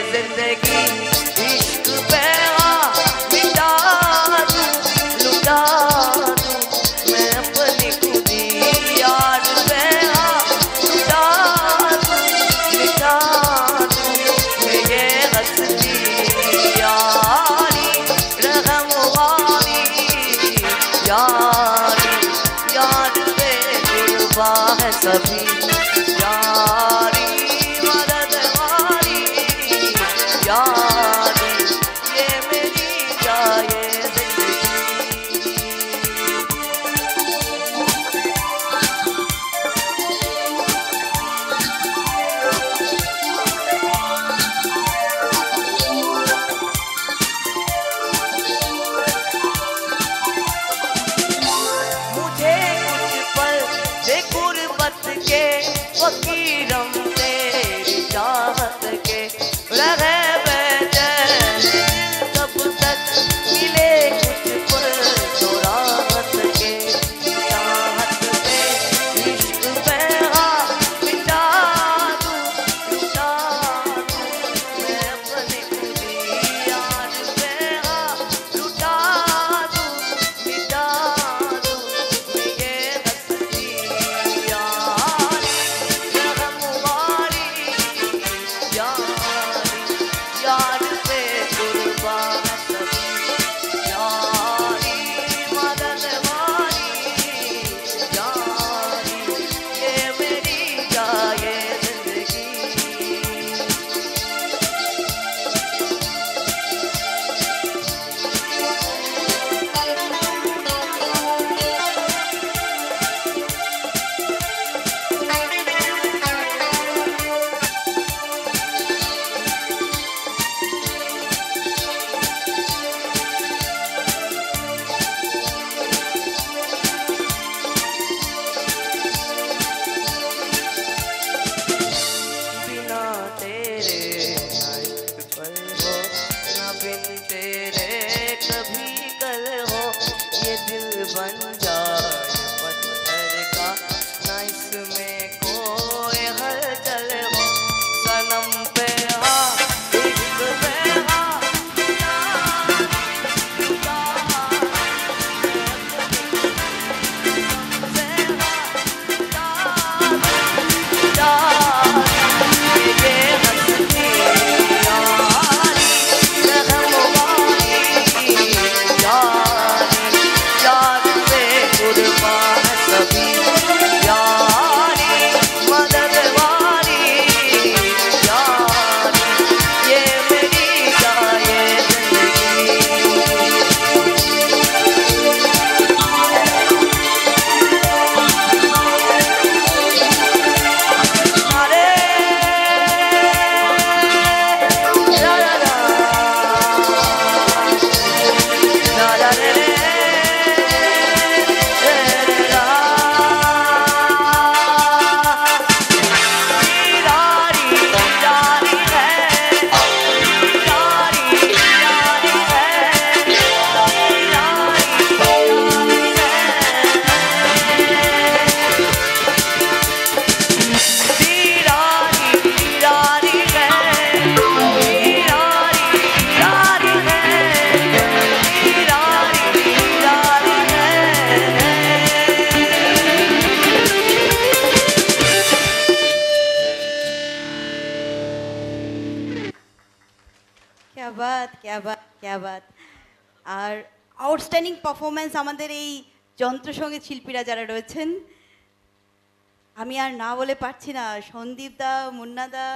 S1: পারছি না সন্দীপ দা মুন্না দা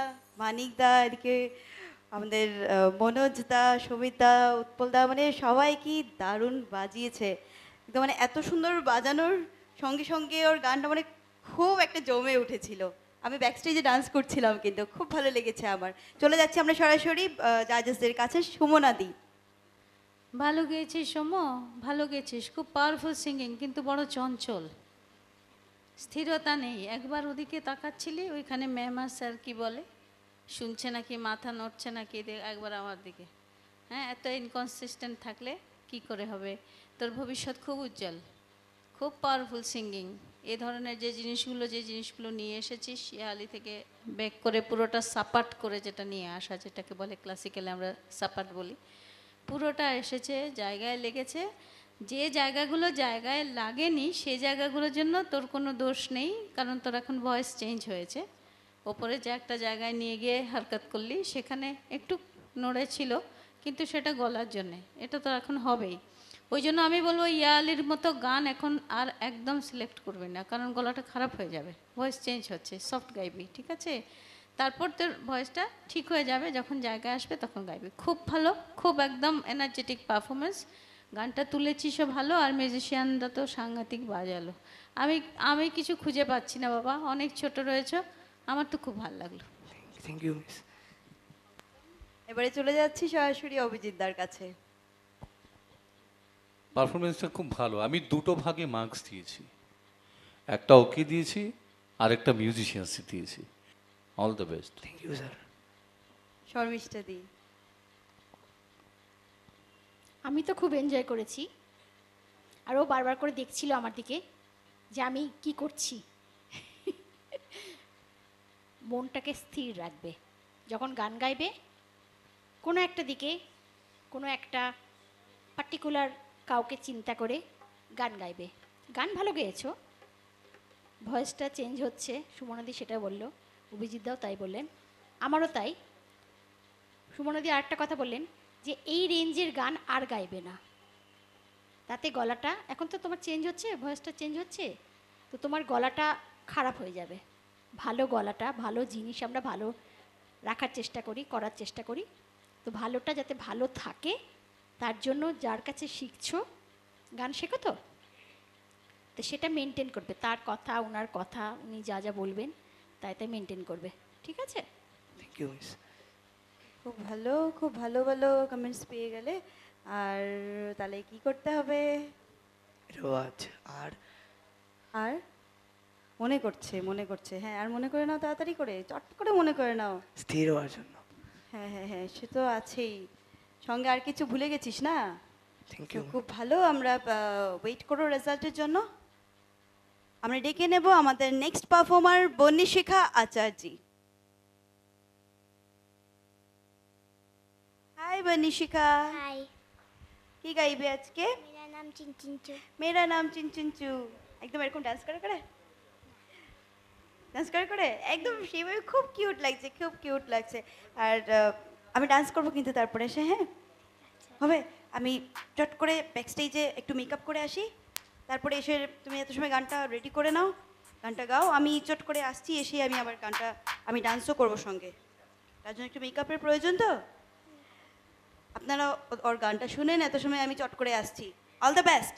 S1: মানিক দা এদিকে আমাদের মনোজ দা সমিত দা উৎপল দা মানে সবাই কি দারুণ বাজিয়েছে। একদম মানে এত সুন্দর বাজানোর সঙ্গে সঙ্গে ওর গানটা মানে খুব একটা জমে উঠেছিল। আমি ব্যাক ব্যাকস্টেজে ডান্স করছিলাম কিন্তু, খুব ভালো লেগেছে আমার। চলে যাচ্ছি আমরা সরাসরি জাজেসদের কাছে সুমনা দি
S2: ভালো গেয়েছিস, সোম? ভালো গেয়েছিস খুব পাওয়ারফুল সিঙ্গিং কিন্তু বড় চঞ্চল। স্থিরতা নেই। একবার ওদিকে তাকাচ্ছিলি, ওইখানে মেহমান স্যার কি বলে? শুনছে নাকি, মাথা নড়ছে নাকি একবার আমার দিকে? হ্যাঁ এত ইনকনসিস্টেন্ট থাকলে কি করে হবে? তোর ভবিষ্যৎ খুব উজ্জ্বল, খুব পাওয়ারফুল সিঙ্গিং এ ধরনের যে জিনিসগুলো যে জিনিসগুলো নিয়ে এসেছিস, শিয়ালি থেকে ব্যাক করে পুরোটা সাপাট করে যেটা নিয়ে আসা, যেটাকে বলে ক্লাসিক্যালে আমরা সাপাট বলি, পুরোটা এসেছে, জায়গায় লেগেছে। যে জায়গাগুলো জায়গায় লাগেনি সে জায়গাগুলোর জন্য তোর কোনো দোষ নেই, কারণ তোর এখন ভয়েস চেঞ্জ হয়েছে। ওপরে যে একটা জায়গায় নিয়ে গিয়ে হারকাত করলি, সেখানে একটু নড়ে ছিল, কিন্তু সেটা গলার জন্যে। এটা তো এখন হবেই। ওই জন্য আমি বলব, ইয়ালির মতো গান এখন আর একদম সিলেক্ট করবি না, কারণ গলাটা খারাপ হয়ে যাবে। ভয়েস চেঞ্জ হচ্ছে সফট গাইবি, ঠিক আছে? তারপর তোর ভয়েসটা ঠিক হয়ে যাবে, যখন জায়গায় আসবে তখন গাইবি। খুব ভালো, খুব একদম এনার্জেটিক পারফরমেন্স গানটা তুলেছি সব ভালো আর মিউজিশিয়ানরা তো সাংঘাতিক বাজালো। আমি আমি কিছু খুঁজে পাচ্ছি না বাবা অনেক ছোট রয়েছে আমার তো খুব ভালো লাগল।
S12: থ্যাংক ইউ মিস
S1: এবারে চলে যাচ্ছি সরাসরি অভিজিৎ দার কাছে।
S6: পারফরমেন্সটা খুব ভালো। আমি দুটো ভাগে মার্কস দিয়েছি। একটা ওকে দিয়েছি আর একটা মিউজিশিয়ানসি দিয়েছি। All the best
S12: thank you sir
S1: Sharmistha di
S3: আমি তো খুব এনজয় করেছি। আর ও বারবার করে দেখছিল আমার দিকে যে আমি কি করছি। মনটাকে স্থির রাখবে। যখন গান গাইবে, কোনো একটা দিকে, কোনো একটা পার্টিকুলার কাউকে চিন্তা করে গান গাইবে। গান ভালো গেয়েছো? ভয়েসটা চেঞ্জ হচ্ছে, সুমনাদি সেটা বলল অভিজিৎদাও তাই বললেন। আমারও তাই। সুমনাদি আরেকটা কথা বললেন যে এই রেঞ্জের গান আর গাইবে না। তাতে গলাটা, এখন তো তোমার চেঞ্জ হচ্ছে ভয়েসটা চেঞ্জ হচ্ছে, তো তোমার গলাটা খারাপ হয়ে যাবে। ভালো গলাটা, ভালো জিনিস আমরা ভালো রাখার চেষ্টা করি, করার চেষ্টা করি। তো ভালোটা যাতে ভালো থাকে, তার জন্য যার কাছে শিখছো, গান শেখো তো? তো সেটা মেনটেন করবে। তার কথা ওনার কথা, উনি যা যা বলবেন, তাই তাই মেনটেন করবে। ঠিক আছে?
S12: থ্যাংক ইউ
S1: খুব ভালো খুব ভালো ভালো কমেন্টস পেয়ে গেলে। আর তাহলে কি করতে হবে?
S12: রেওয়াজ আর?
S1: আর?
S4: মনে করছে মনে করছে। হ্যাঁ আর মনে করে নাও তাড়াতাড়ি করে চট করে মনে করে নাও।
S13: স্থির হওয়ার জন্য।
S4: হ্যাঁ হ্যাঁ হ্যাঁ সে তো আছেই। সঙ্গে আর কিছু ভুলে গেছিস না?
S13: থ্যাংক ইউ
S4: খুব ভালো আমরা ওয়েট করো রেজাল্টের জন্য। আমরা ডেকে নেব আমাদের নেক্সট পারফর্মার বন্নিশিখা আচার্যি। হাই বন্নিশিখা
S5: हाय
S4: কি গাইবে আজকে
S5: मेरा नाम चिंचिंचू
S4: মেরা নাম চিনচিনচু একদম এরকম ডান্স করে করে ডান্স করে করে একদম সেভাবে খুব কিউট লাগছে খুব কিউট লাগছে আর আহ, আমি ডান্স করবো কিন্তু তারপরে এসে হ্যাঁ হবে আমি চট করে ব্যাক স্টেজে একটু মেকআপ করে আসি তারপরে এসে তুমি এত সময় গানটা রেডি করে নাও গানটা গাও আমি চট করে আসছি এসে আমি আবার গানটা আমি ডান্সও করবো সঙ্গে তার জন্য একটু মেকআপের প্রয়োজন তো আপনারা ওর গানটা শুনেন এত সময় আমি চট করে আসছি। অল দ্য বেস্ট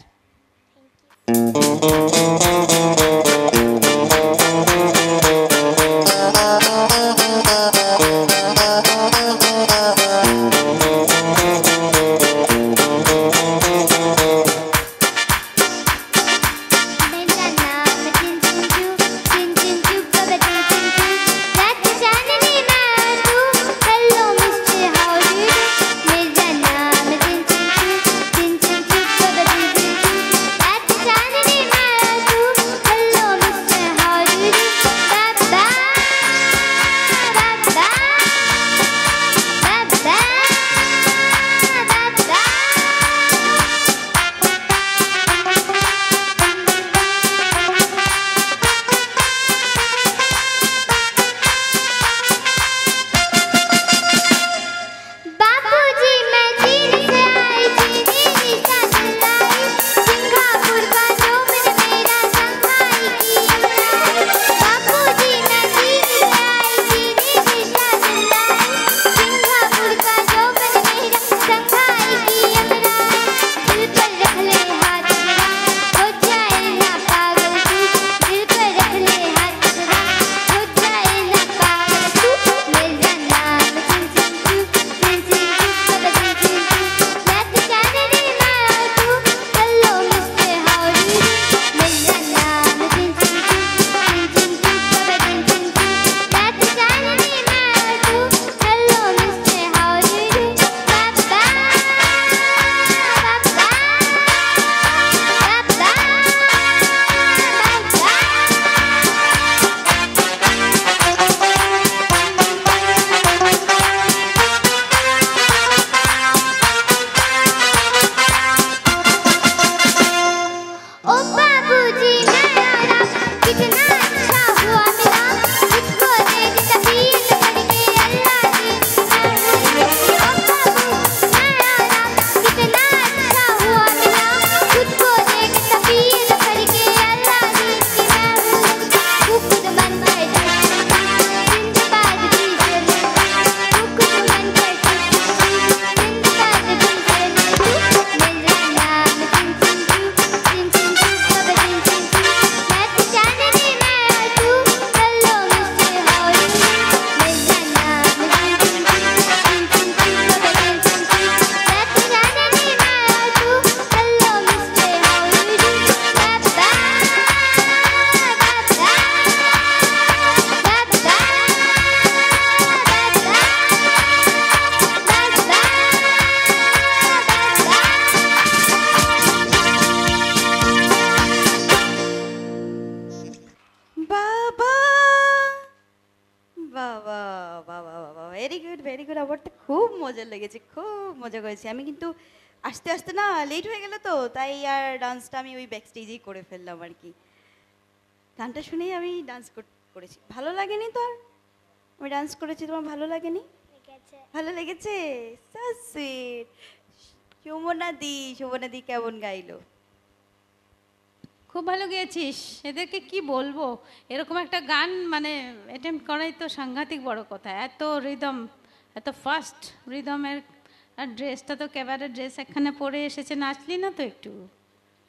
S4: ডান্সটা আমি ওই ব্যাক স্টেজেই করে ফেললাম আর কি। গানটা শুনেই আমি ডান্স করেছি। ভালো লাগেনি তো আর? আমি ডান্স করেছি তোমার ভালো লাগেনি? ভালো লেগেছে? সুইট সুমনা দি কেমন গাইলো?
S2: খুব ভালো গেয়েছিস। এদেরকে কি বলব? এরকম একটা গান মানে অ্যাটেম্প করাই তো সাংঘাতিক বড় কথা। এত রিদম এত ফাস্ট রিদমের আর ড্রেসটা তো ক্যাবারের ড্রেস একখানে পরে এসেছে। নাচলি না তো একটু?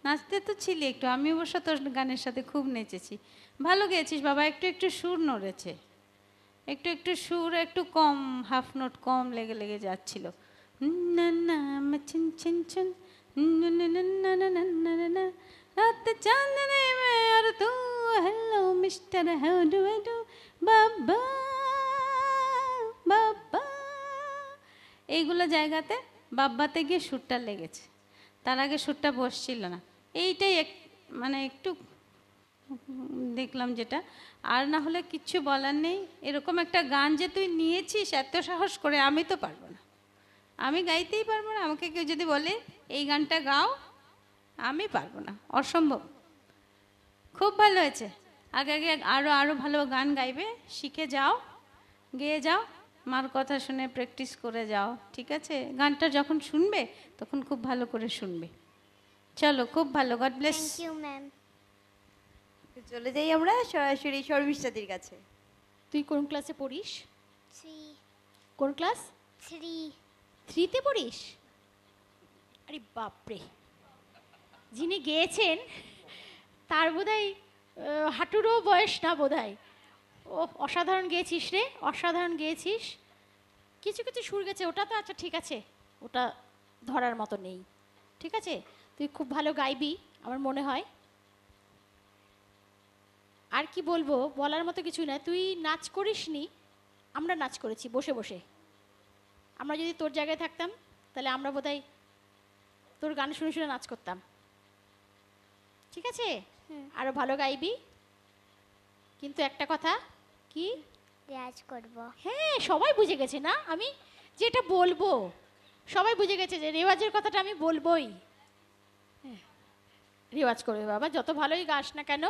S2: নাচতে তো ছিলি একটু। আমি অবশ্য তোর গানের সাথে খুব নেচেছি। ভালো গেয়েছিস বাবা, একটু একটু সুর নড়েছে। একটু একটু সুর, একটু কম, হাফ নোট কম লেগে লেগে যাচ্ছিল। হ্যাঁ হ্যাঁ এইগুলো জায়গাতে বাব্বাতে গিয়ে সুরটা লেগেছে। তার আগে সুরটা বসছিল না। এইটাই এক মানে একটু দেখলাম যেটা। আর না হলে কিচ্ছু বলার নেই। এরকম একটা গান যে তুই নিয়েছিস, এত সাহস করে আমি তো পারব না। আমি গাইতেই পারব না। আমাকে কেউ যদি বলে, এই গানটা গাও, আমি পারব না। অসম্ভব। খুব ভালো হয়েছে। আগে আগে আরও আরও ভালো গান গাইবে। শিখে যাও, গেয়ে যাও, মার কথা শুনে প্র্যাকটিস করে যাও। ঠিক আছে? গানটা যখন শুনবে, তখন খুব ভালো করে শুনবে। চলো খুব ভালো God bless
S5: thank you ma'am
S1: চলে যাই আমরা সরাসরি শর্মিষ্ঠাদির কাছে।
S3: তুই কোন ক্লাসে পড়িস?
S5: থ্রি
S3: কোন ক্লাস
S5: থ্রি
S3: থ্রিতে পড়িস? আরে বাপরে। যিনি গেয়েছেন তার বোধহয় আহ, হাঁটুরও বয়স না বোধহয়। ও অসাধারণ গেয়েছিস রে অসাধারণ গেয়েছিস। কিছু কিছু সুর গেছে ওটা তো আচ্ছা ঠিক আছে। ওটা ধরার মতো নেই। ঠিক আছে? তুই খুব ভালো গাইবি আমার মনে হয়। আর কি বলব বলার মতো কিছু না। তুই নাচ করিসনি আমরা নাচ করেছি বসে বসে। আমরা যদি তোর জায়গায় থাকতাম তাহলে আমরা বোধহয় তোর গান শুনে শুনে নাচ করতাম। ঠিক আছে? আরও ভালো গাইবি। কিন্তু একটা কথা কি?
S5: রেয়াজ করব।
S3: হ্যাঁ সবাই বুঝে গেছে না? আমি যেটা বলব সবাই বুঝে গেছে যে রেওয়াজের কথাটা আমি বলবোই। হ্যাঁ, রেওয়াজ করবে বাবা। যত ভালোই গাস না কেন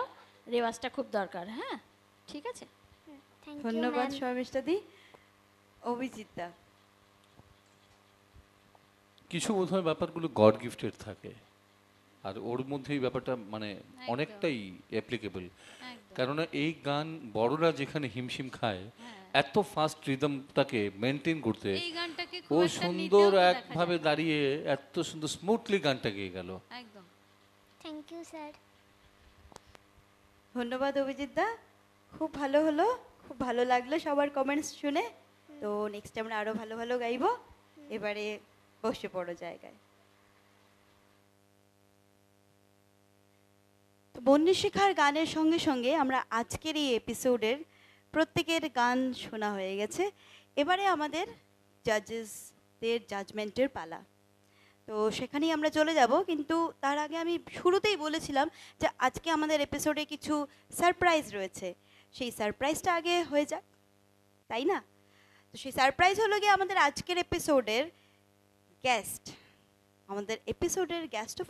S3: রেওয়াজটা খুব দরকার হ্যাঁ? ঠিক আছে?
S1: ধন্যবাদ শর্মিষ্ঠাদি অভিজিৎদা।
S6: কিছু বোধহয় ব্যাপারগুলো গড গিফটেড থাকে। আর ওর মধ্যে এই ব্যাপারটা মানে অনেকটাই অ্যাপ্লিকেবল কেননা এই গান বড়রা যেখানে হিমশিম খায় এত ফাস্ট রিদমটাকে মেনটেন করতে ও সুন্দর একভাবে দাঁড়িয়ে এত সুন্দর স্মুথলি গানটা গেয়ে গেল।
S2: একদম।
S5: থ্যাংক ইউ স্যার
S1: ধন্যবাদ অভিজিৎদা খুব ভালো হলো, খুব ভালো লাগল সবার কমেন্টস শুনে। তো নেক্সট আমরা আরও ভালো ভালো গাইবো। এবারে বসে পড়ো জায়গায়। বন্যশিখার গানের সঙ্গে সঙ্গে আমরা আজকের এই এপিসোডের প্রত্যেকের গান শোনা হয়ে গেছে। এবারে আমাদের জাজেসদের জাজমেন্টের পালা। তো সেখানেই আমরা চলে যাব। কিন্তু তার আগে আমি শুরুতেই বলেছিলাম যে আজকে আমাদের এপিসোডে কিছু সারপ্রাইজ রয়েছে। সেই সারপ্রাইজটা আগে হয়ে যাক, তাই না? তো সেই সারপ্রাইজ হলো গিয়ে আমাদের আজকের এপিসোডের গ্যাস্ট আমাদের এপিসোডের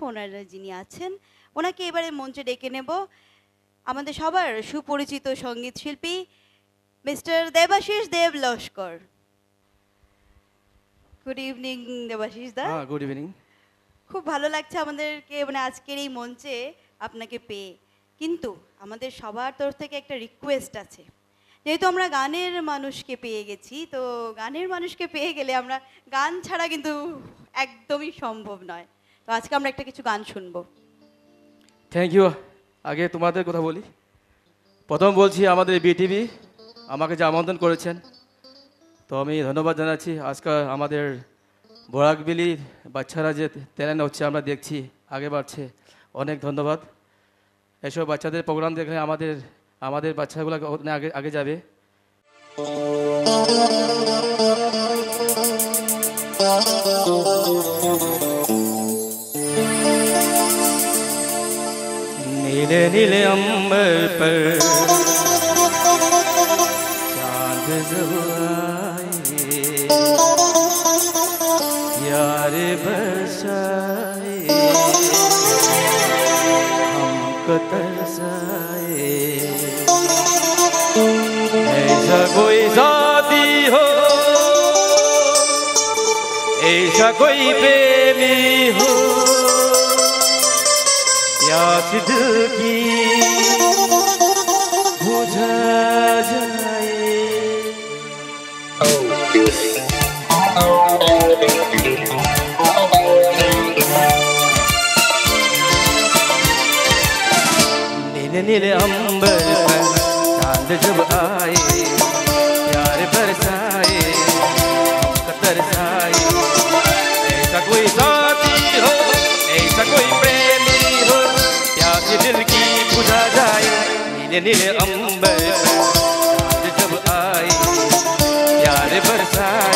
S1: ওনার যিনি আছেন, ওনাকে এবারে মঞ্চে ডেকে নেব। আমাদের সবার সুপরিচিত সংগীত শিল্পী mister Debashis Deb Laskar. Good evening Debashis da
S12: হ্যাঁ গুড ইভিনিং
S1: খুব ভালো লাগছে আমাদেরকে মানে আজকের এই মঞ্চে আপনাকে পেয়ে। কিন্তু আমাদের সবার তরফ থেকে একটা রিকোয়েস্ট আছে। যেহেতু আমরা গানের মানুষকে পেয়ে গেছি তো গানের মানুষকে পেয়ে গেলে আমরা গান ছাড়া কিন্তু একদমই সম্ভব নয়। তো আজকে আমরা একটা কিছু গান শুনব।
S12: থ্যাংক ইউ আগে তোমাদের কথা বলি। প্রথম বলছি আমাদের বিটিভি আমাকে যে আমন্ত্রণ করেছেন তো আমি ধন্যবাদ জানাচ্ছি আজকাল আমাদের বরাকবিলির বাচ্চারা যে ট্যালেন্ট হচ্ছে আমরা দেখছি আগে বাড়ছে অনেক ধন্যবাদ এসব বাচ্চাদের প্রোগ্রাম দেখলে আমাদের আমাদের বাচ্চাগুলো অনেক আগে আগে যাবে नीले नीले अंबर पर चांद जब प्यार बरसाए हमको ऐसा कोई शादी हो। ऐसा कोई प्रेमी हो। प्यास दिल की नीले नीले अंबर पर चाँद जब आए प्यार बरसाए तरसाए ऐसा कोई साथी हो ऐसा कोई प्रेमी हो बुझा जाए नीले नीले अंबर, चाँद जब आए, प्यार बरसाए।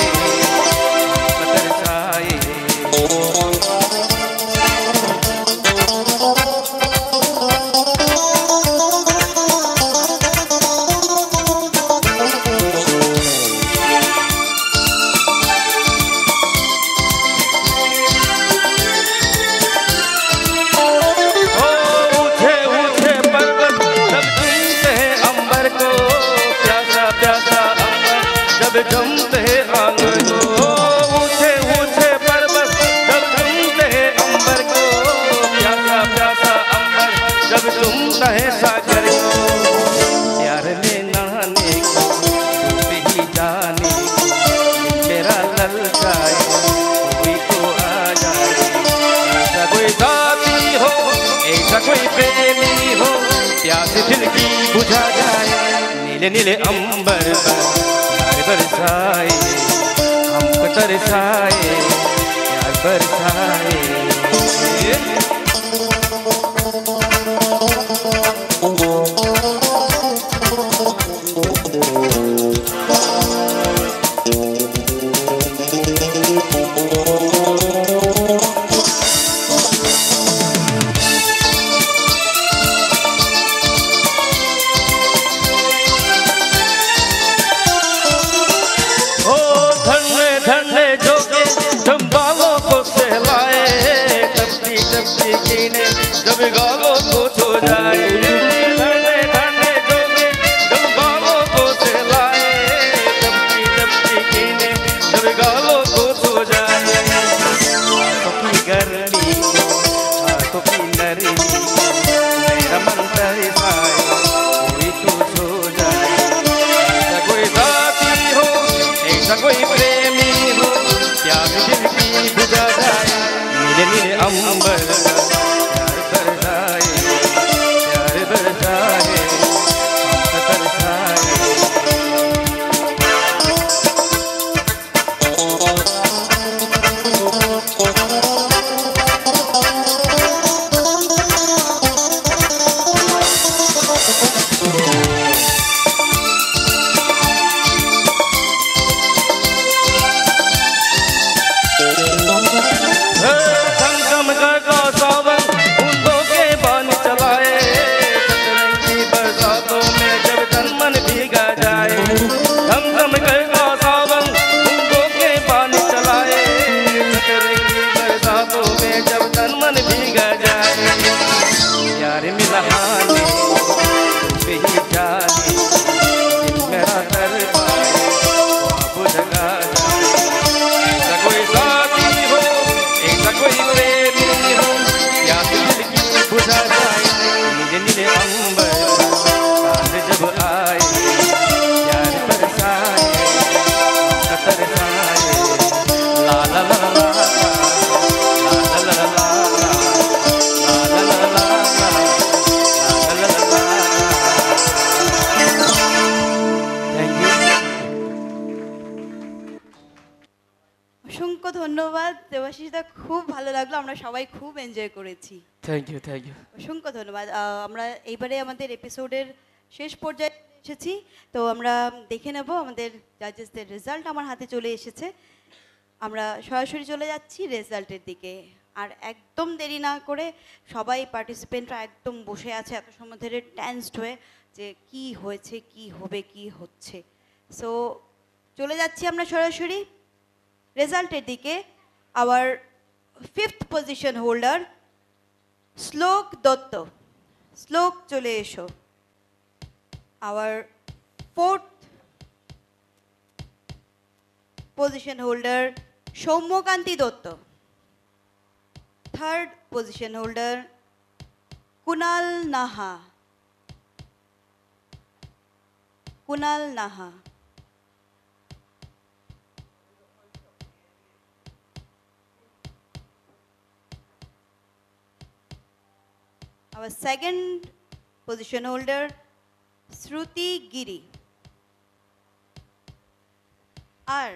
S12: दिल बुझा जाए। नीले नीले अंबर पर बरसाए हमको तरसाए प्यार बरसाए।
S1: অসংখ্য ধন্যবাদ দেবাশিসদা খুব ভালো লাগল আমরা সবাই খুব এনজয় করেছি।
S12: থ্যাংক ইউ থ্যাংক ইউ
S1: অসংখ্য ধন্যবাদ। আমরা এইবারে আমাদের এপিসোডের শেষ পর্যায়ে এসেছি তো আমরা দেখে নেব আমাদের জাজেসদের রেজাল্ট আমার হাতে চলে এসেছে। আমরা সরাসরি চলে যাচ্ছি রেজাল্টের দিকে। আর একদম দেরি না করে সবাই পার্টিসিপেন্টরা একদম বসে আছে এত সময় ধরে টেন্সড হয়ে যে কি হয়েছে কি হবে কি হচ্ছে। সো চলে যাচ্ছি আমরা সরাসরি। রেজাল্টের দিকে আওয়ার ফিফথ পজিশন হোল্ডার শ্লোক দত্ত শ্লোক চলে এসো। Our fourth position holder Soumyakanti Dutta third position holder Kunal Naha Kunal Naha our second position holder, Shruti Giri. আর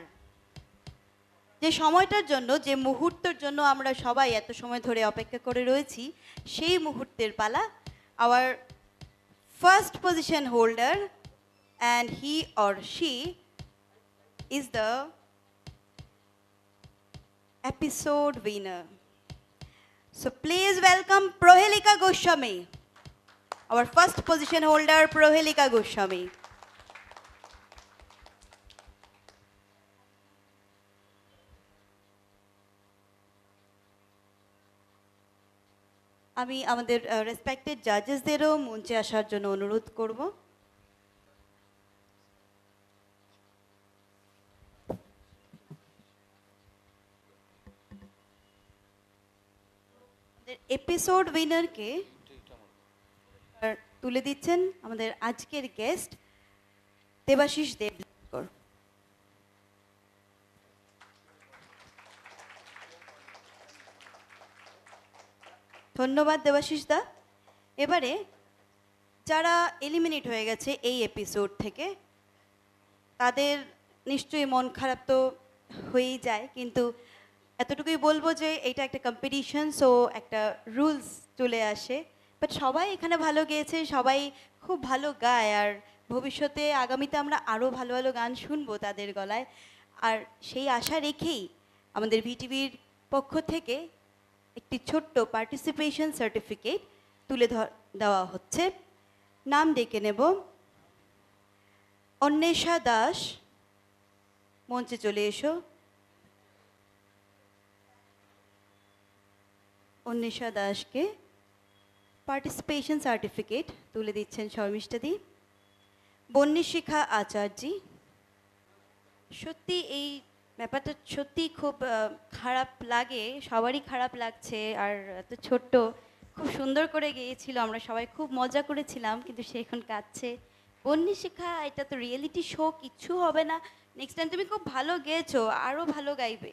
S1: যে সময়টার জন্য যে মুহূর্তের জন্য আমরা সবাই এত সময় ধরে অপেক্ষা করে রয়েছি সেই মুহূর্তের পালা our first position holder and he or she is the episode winner So please welcome Prohelika Goswami, our first position holder, Prohelika Goswami. আমি আমাদের রেসপেক্টেড জাজেসদেরও মঞ্চে আসার জন্য অনুরোধ করব এপিসোড উইনারকে তুলে দিচ্ছেন আমাদের আজকের গেস্ট দেবাশিস দেব ধন্যবাদ দেবাশিস দা। এবারে যারা এলিমিনেট হয়ে গেছে এই এপিসোড থেকে, তাদের নিশ্চয়ই মন খারাপ তো হয়েই যায়, কিন্তু এতটুকুই বলব যে এটা একটা কম্পিটিশন সো একটা রুলস চলে আসে। বাট সবাই এখানে ভালো গেয়েছে, সবাই খুব ভালো গায়, আর ভবিষ্যতে আগামীতে আমরা আরও ভালো ভালো গান শুনব তাদের গলায়। আর সেই আশা রেখেই আমাদের ভিটিভির পক্ষ থেকে একটি ছোট্ট পার্টিসিপেশন সার্টিফিকেট তুলে দেওয়া হচ্ছে। নাম ডেকে নেব। অন্বেষা দাস, মঞ্চে চলে এসো। অন্বেষা দাসকে পার্টিসিপেশন সার্টিফিকেট তুলে দিচ্ছেন শর্মিষ্ঠাদি। বন্যশিখা আচার্যি। সত্যি এই ব্যাপারটা সত্যি খুব খারাপ লাগে, সবারই খারাপ লাগছে। আর এত ছোট্ট, খুব সুন্দর করে গিয়েছিল, আমরা সবাই খুব মজা করেছিলাম, কিন্তু সে এখন কাঁদছে। বন্যশিখা এটা তো রিয়েলিটি শো কিচ্ছু হবে না। নেক্সট টাইম তুমি খুব ভালো গেয়েছো আরও ভালো গাইবে।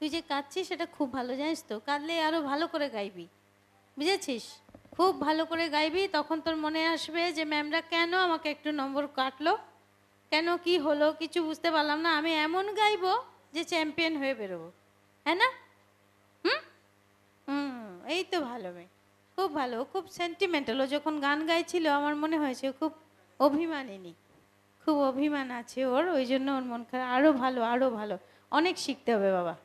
S2: তুই যে কাঁদছিস সেটা খুব ভালো, জানিস তো? কাঁদলে আরও ভালো করে গাইবি। বুঝেছিস? খুব ভালো করে গাইবি, তখন তোর মনে আসবে যে ম্যামরা কেন আমাকে একটু নম্বর কাটলো? কেন কি হলো? কিছু বুঝতে পারলাম না। আমি এমন গাইবো যে, চ্যাম্পিয়ন হয়ে বেরোবো। হ্যাঁ না? হুম? হুম, এই তো ভালো মেয়ে। খুব ভালো। খুব সেন্টিমেন্টাল ও যখন গান গাইছিল, আমার মনে হয়েছে খুব অভিমানিনী। খুব অভিমান আছে ওর। ওই জন্য ওর মন খারাপ। আরও ভালো আরও ভালো। অনেক শিখতে হবে বাবা।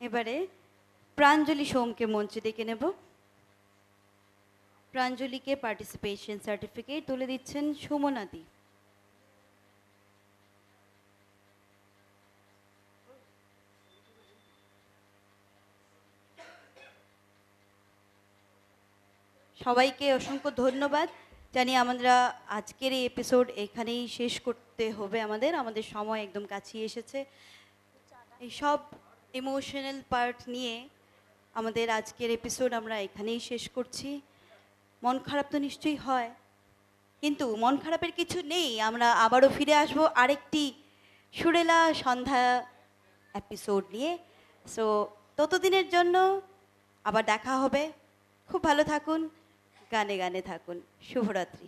S1: এবারে প্রাঞ্জলি সোমকে মঞ্চে ডেকে নেব। প্রাঞ্জলিকে পার্টিসিপেশন সার্টিফিকেট তুলে দিচ্ছেন সুমনাদি সবাইকে অসংখ্য ধন্যবাদ। জানি আমরা আজকের এই এপিসোড এখানেই শেষ করতে হবে আমাদের। আমাদের সময় একদম কাছেই এসেছে। এই সব ইমোশনাল পার্ট নিয়ে আমাদের আজকের এপিসোড আমরা এখানেই শেষ করছি। মন খারাপ তো নিশ্চয়ই হয়, কিন্তু মন খারাপের কিছু নেই। আমরা আবারও ফিরে আসব আরেকটি সুরেলা সন্ধ্যা এপিসোড নিয়ে। সো ততদিনের জন্য আবার দেখা হবে। খুব ভালো থাকুন, গানে গানে থাকুন। শুভরাত্রি।